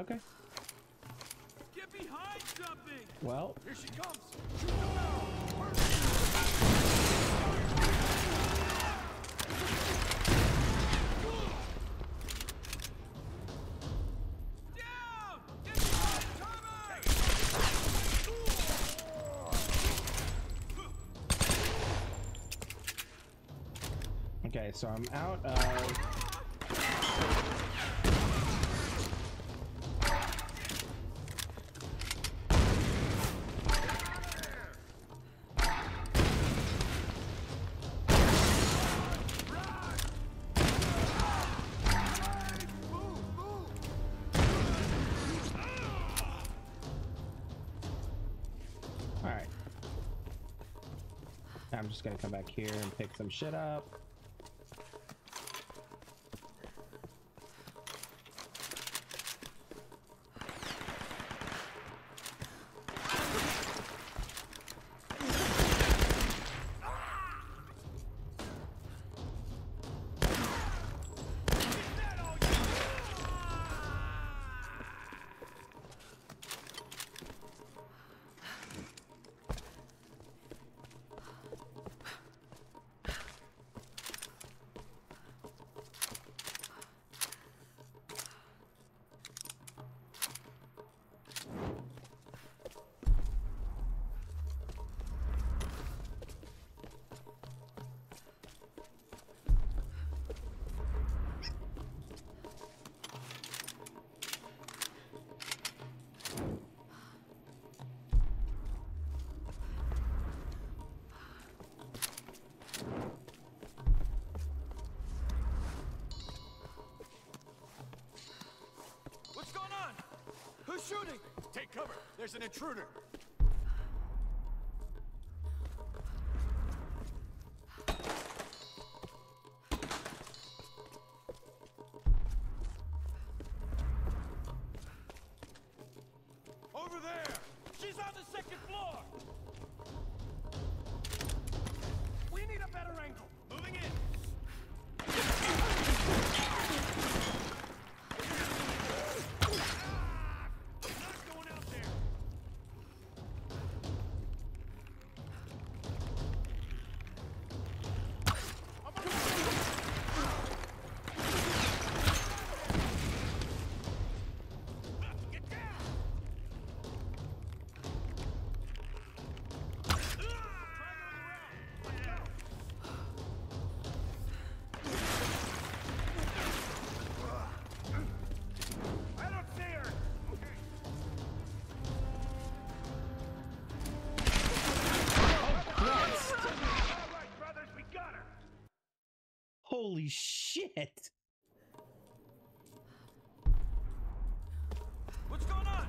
[SPEAKER 1] Okay.
[SPEAKER 16] Get behind something!
[SPEAKER 1] Well,
[SPEAKER 16] Here she comes!
[SPEAKER 1] Okay, so I'm out of I'm just gonna come back here and pick some shit up.
[SPEAKER 3] There's an intruder.
[SPEAKER 1] Shit!
[SPEAKER 3] What's going on?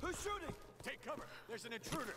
[SPEAKER 3] Who's shooting? Take cover. There's an intruder.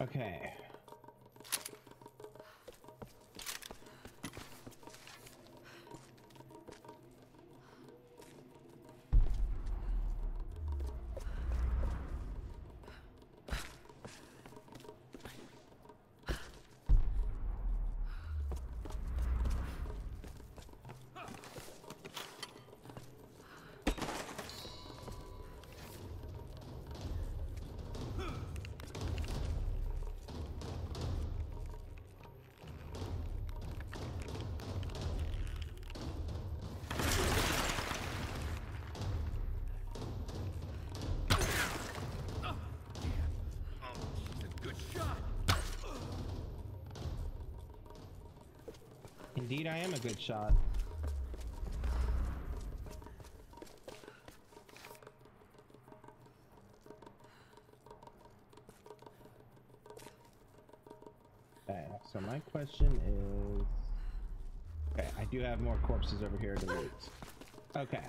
[SPEAKER 1] Okay. Indeed, I am a good shot. Okay, so my question is... Okay, I do have more corpses over here to loot. Okay.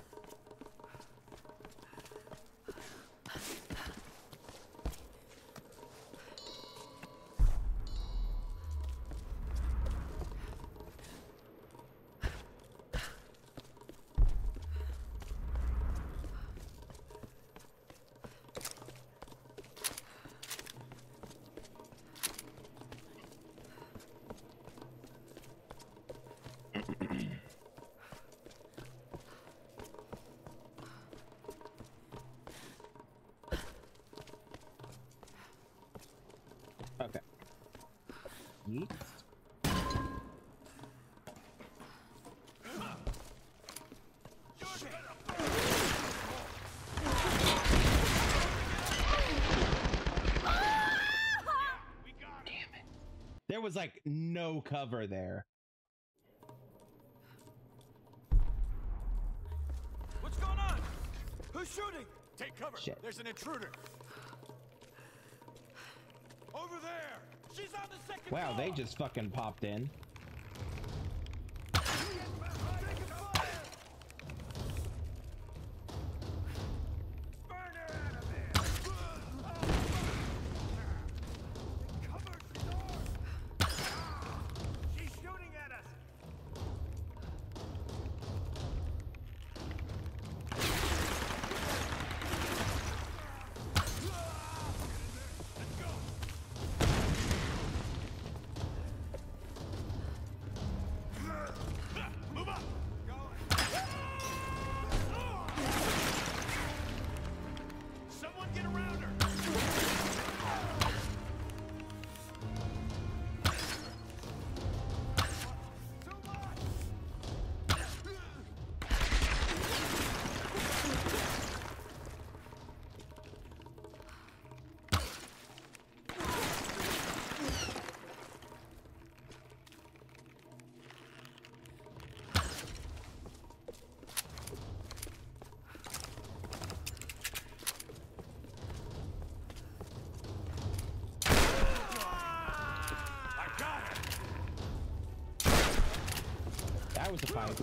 [SPEAKER 1] Like no cover there.
[SPEAKER 17] What's going on? Who's shooting?
[SPEAKER 16] Take cover.
[SPEAKER 1] Shit.
[SPEAKER 16] There's an intruder. Over there. She's on the second
[SPEAKER 1] Wow,
[SPEAKER 16] floor.
[SPEAKER 1] they just fucking popped in. That was a fight.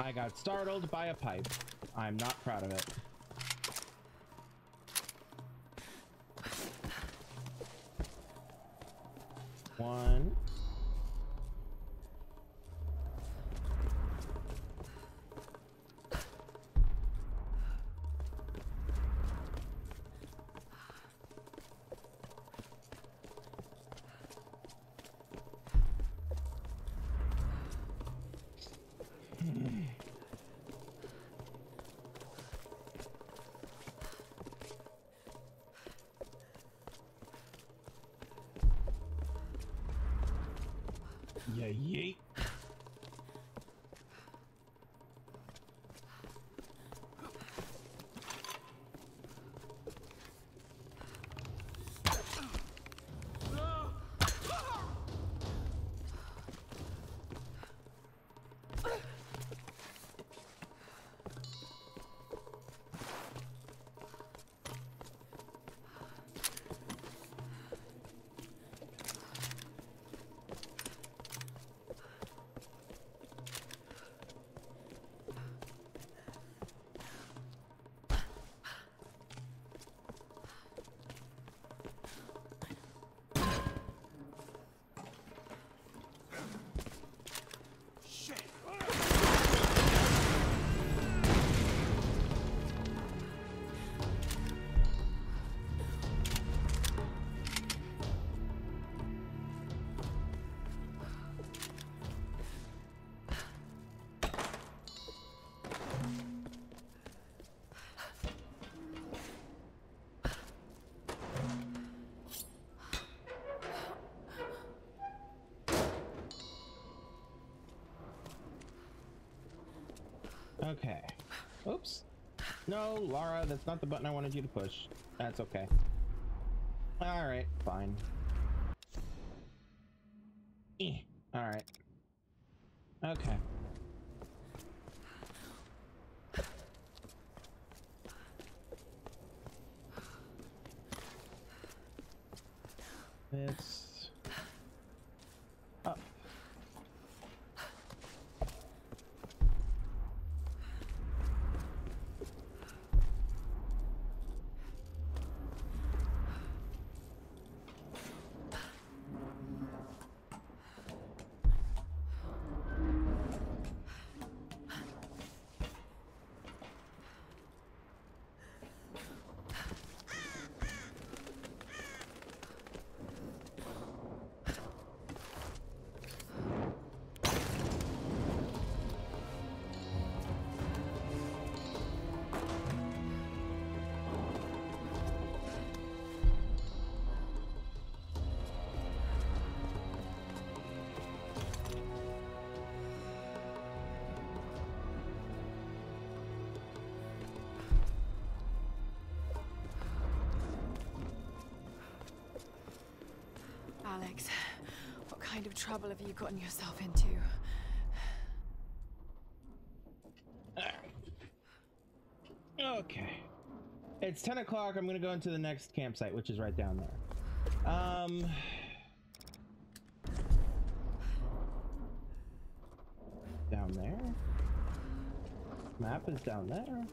[SPEAKER 1] I got startled by a pipe. I'm not proud of it. Okay. Oops. No, Lara, that's not the button I wanted you to push. That's okay. Alright, fine. Eh, Alright. Okay.
[SPEAKER 5] Have you gotten yourself into?
[SPEAKER 1] Okay. It's 10 o'clock. I'm going to go into the next campsite, which is right down there. Um. Down there? Map is down there.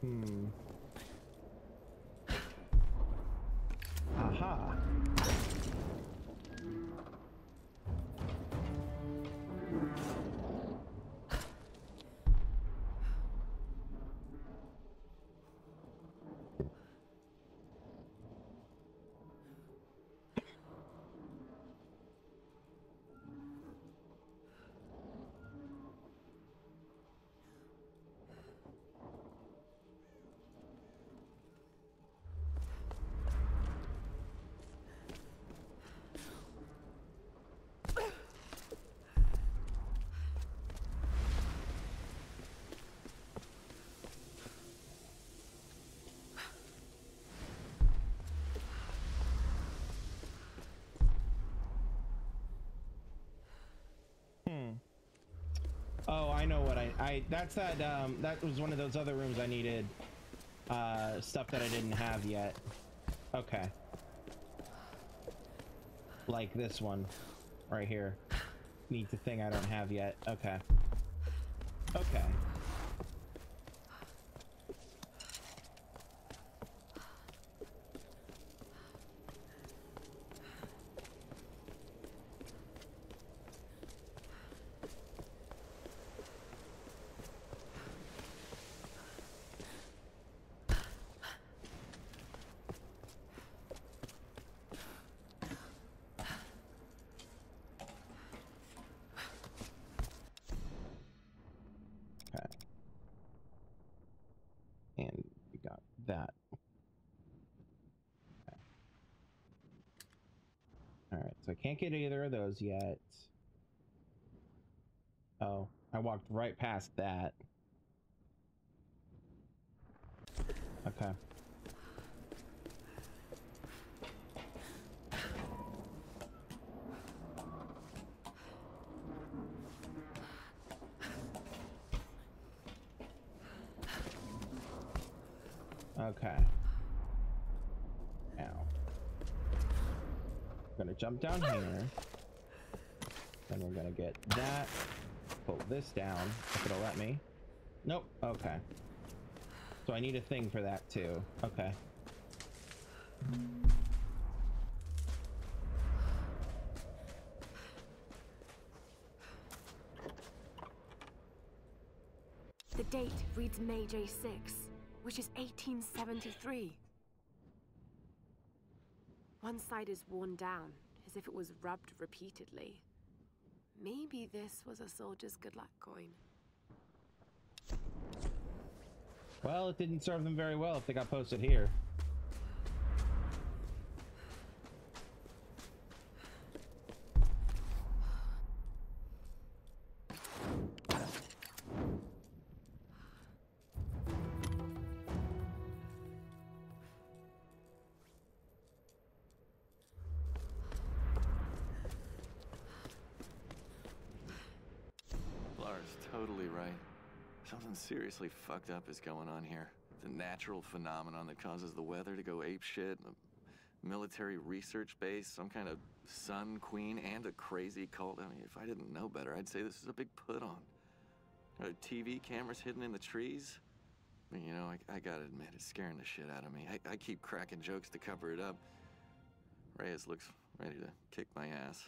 [SPEAKER 1] Hmm. I know what I I that's that um that was one of those other rooms I needed uh stuff that I didn't have yet. Okay. Like this one right here. Needs the thing I don't have yet. Okay. Okay. And we got that. Okay. Alright, so I can't get either of those yet. Oh, I walked right past that. Okay. Okay. Now. Gonna jump down here. Then we're gonna get that. Pull this down, if it'll let me. Nope. Okay. So I need a thing for that too. Okay.
[SPEAKER 2] The date reads May J6, which is 1873. One side is worn down, as if it was rubbed repeatedly. Maybe this was a soldier's good luck coin.
[SPEAKER 1] Well, it didn't serve them very well if they got posted here.
[SPEAKER 12] Seriously fucked up is going on here. The natural phenomenon that causes the weather to go ape shit, a military research base, some kind of sun queen, and a crazy cult. I mean, if I didn't know better, I'd say this is a big put on. Are TV cameras hidden in the trees? I mean, you know, I, I gotta admit, it's scaring the shit out of me. I, I keep cracking jokes to cover it up. Reyes looks ready to kick my ass.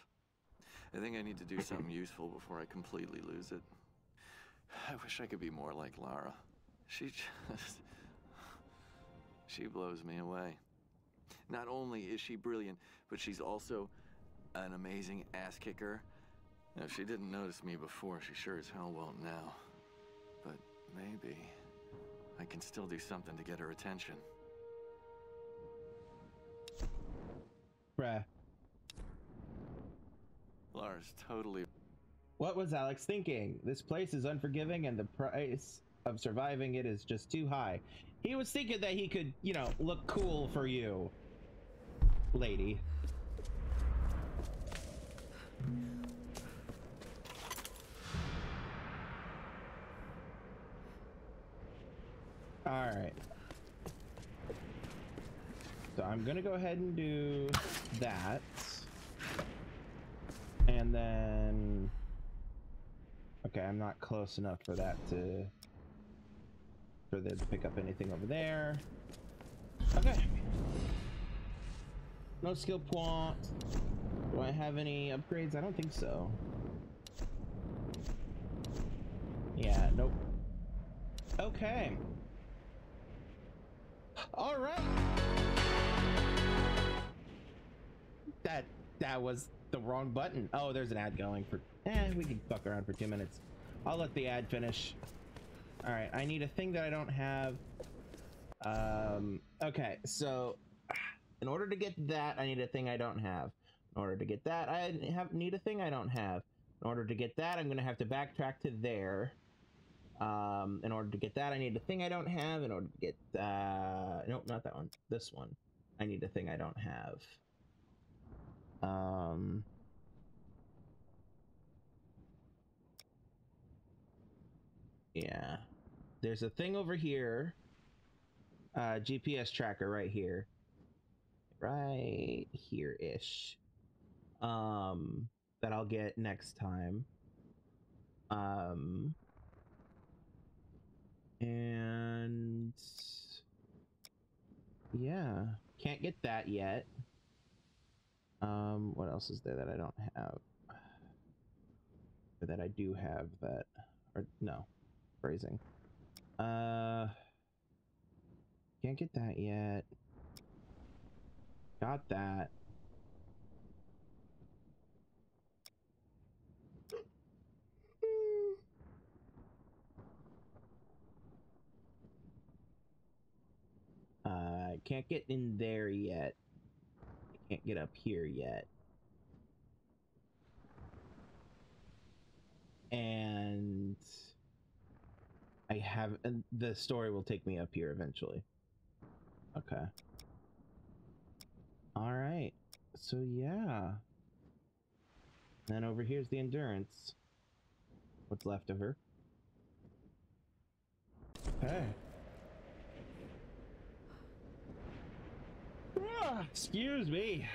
[SPEAKER 12] I think I need to do something useful before I completely lose it. I wish I could be more like Lara. She just. She blows me away. Not only is she brilliant, but she's also an amazing ass kicker. Now, if she didn't notice me before, she sure as hell won't now. But maybe I can still do something to get her attention.
[SPEAKER 1] Bruh.
[SPEAKER 12] Lara's totally.
[SPEAKER 1] What was Alex thinking? This place is unforgiving and the price of surviving it is just too high. He was thinking that he could, you know, look cool for you, lady. All right. So I'm gonna go ahead and do that. And then... Okay, I'm not close enough for that to... For them to pick up anything over there. Okay. No skill point. Do I have any upgrades? I don't think so. Yeah, nope. Okay. All right. That that was the wrong button. Oh, there's an ad going for. Eh, we can fuck around for two minutes. I'll let the ad finish. All right, I need a thing that I don't have. Um. Okay, so in order to get that, I need a thing I don't have. In order to get that, I have need a thing I don't have. In order to get that, I'm gonna have to backtrack to there. Um, in order to get that, I need a thing I don't have. In order to get, uh, nope, not that one. This one. I need a thing I don't have. Um, yeah. There's a thing over here. Uh, GPS tracker right here. Right here-ish. Um, that I'll get next time. Um, and yeah, can't get that yet. Um, what else is there that I don't have? Or that I do have that, or no, phrasing. Uh, can't get that yet. Got that. Uh, can't get in there yet. Can't get up here yet. And I have and the story will take me up here eventually. Okay. All right. So yeah. Then over here's the endurance. What's left of her? Okay. Ah, excuse me.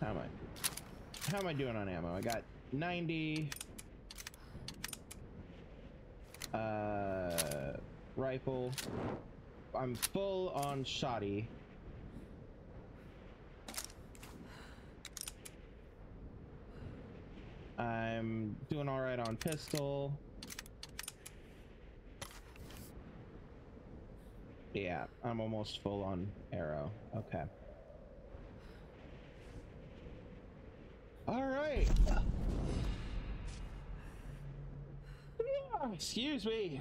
[SPEAKER 1] How am I? How am I doing on ammo? I got 90. Uh, rifle. I'm full on shoddy. I'm doing all right on pistol. Yeah, I'm almost full on arrow. Okay. All right. Excuse me.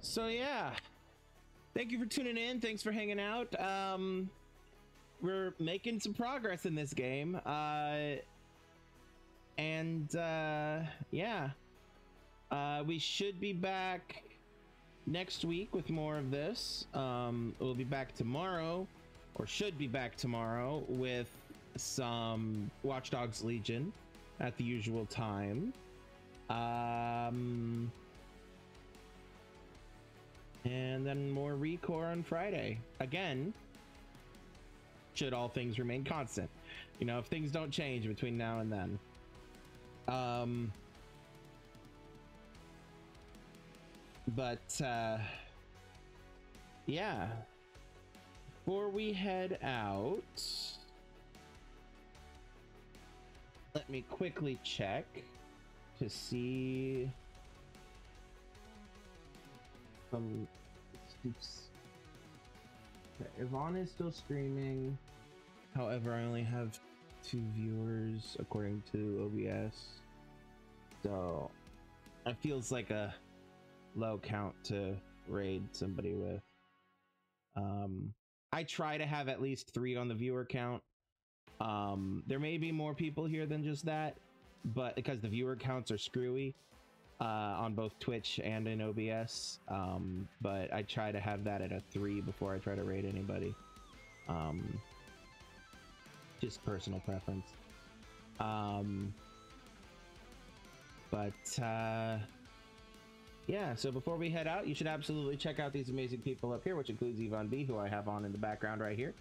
[SPEAKER 1] So yeah, thank you for tuning in. Thanks for hanging out. Um, we're making some progress in this game. Uh, and uh, yeah, uh, we should be back next week with more of this. Um, we'll be back tomorrow, or should be back tomorrow with some Watch Dogs Legion at the usual time. Um, and then more ReCore on Friday. Again, should all things remain constant. You know, if things don't change between now and then. Um, but, uh, yeah. Before we head out, let me quickly check to see some oops. Okay, Yvonne is still streaming. However, I only have two viewers according to OBS. So it feels like a low count to raid somebody with. Um, I try to have at least three on the viewer count. Um, there may be more people here than just that, but because the viewer counts are screwy uh, on both Twitch and in OBS. Um, but I try to have that at a three before I try to raid anybody. Um, just personal preference. Um, but uh, yeah, so before we head out, you should absolutely check out these amazing people up here, which includes Yvonne B, who I have on in the background right here.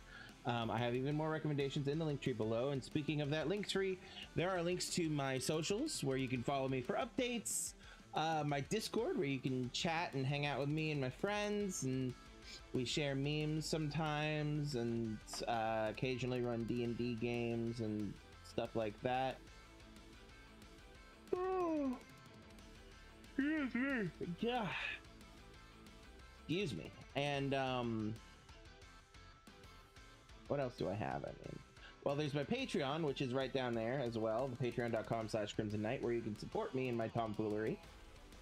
[SPEAKER 1] Um, I have even more recommendations in the Linktree below. And speaking of that Linktree, there are links to my socials where you can follow me for updates, uh, my Discord where you can chat and hang out with me and my friends, and we share memes sometimes, and uh, occasionally run D and D games and stuff like that. Oh, excuse me. Yeah. Excuse me. And um, what else do I have? I mean, well, there's my Patreon, which is right down there as well. The patreon.com slash Krimzon Knight, where you can support me in my tomfoolery.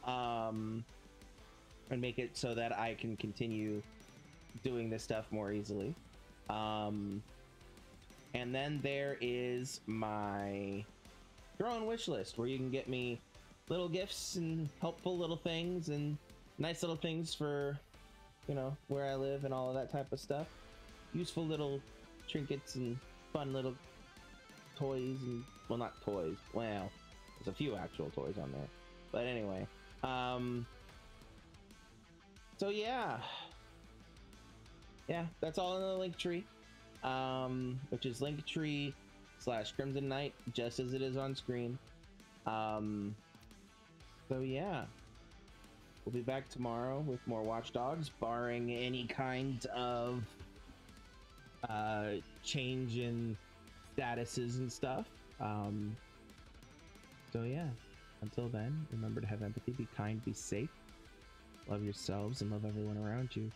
[SPEAKER 1] Um, and make it so that I can continue doing this stuff more easily. Um, and then there is my throne wish list where you can get me little gifts and helpful little things and nice little things for, you know, where I live and all of that type of stuff. Useful little trinkets and fun little toys and, well, not toys. Well, there's a few actual toys on there. But anyway, um, so yeah, yeah, that's all in the Linktree, um, which is linktree slash Krimzon Knight, just as it is on screen. Um, so yeah, we'll be back tomorrow with more Watch Dogs, barring any kind of uh, change in statuses and stuff. Um, so yeah, until then, remember to have empathy, be kind, be safe, love yourselves, and love everyone around you.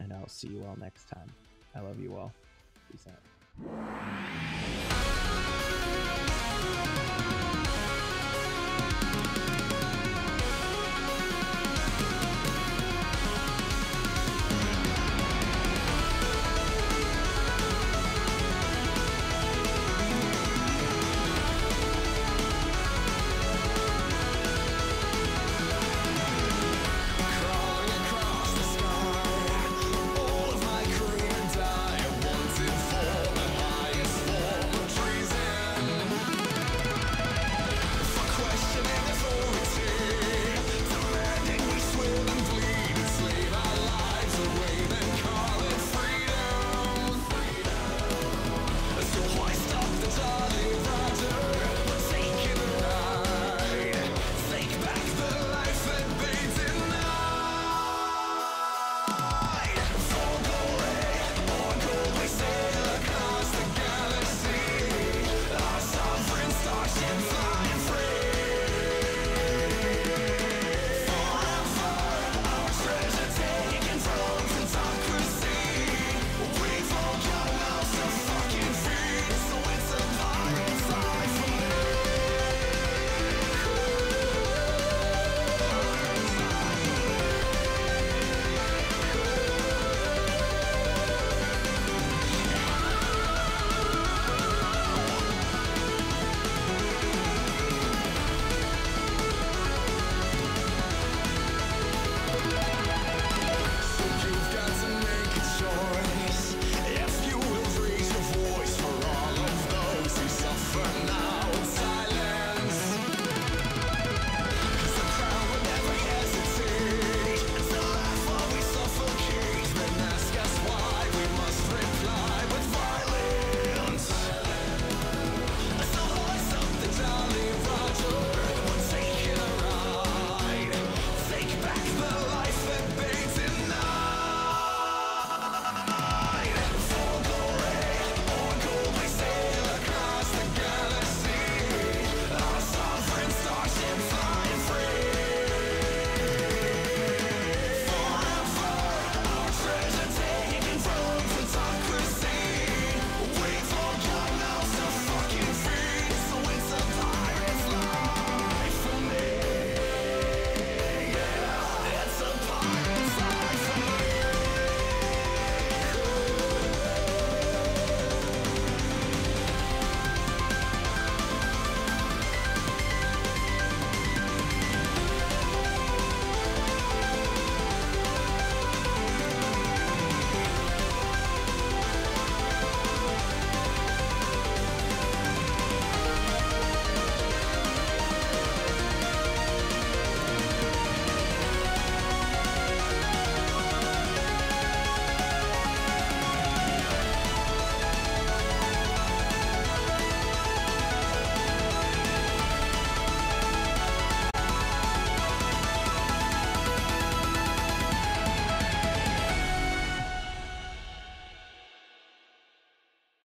[SPEAKER 1] And I'll see you all next time. I love you all. Peace out.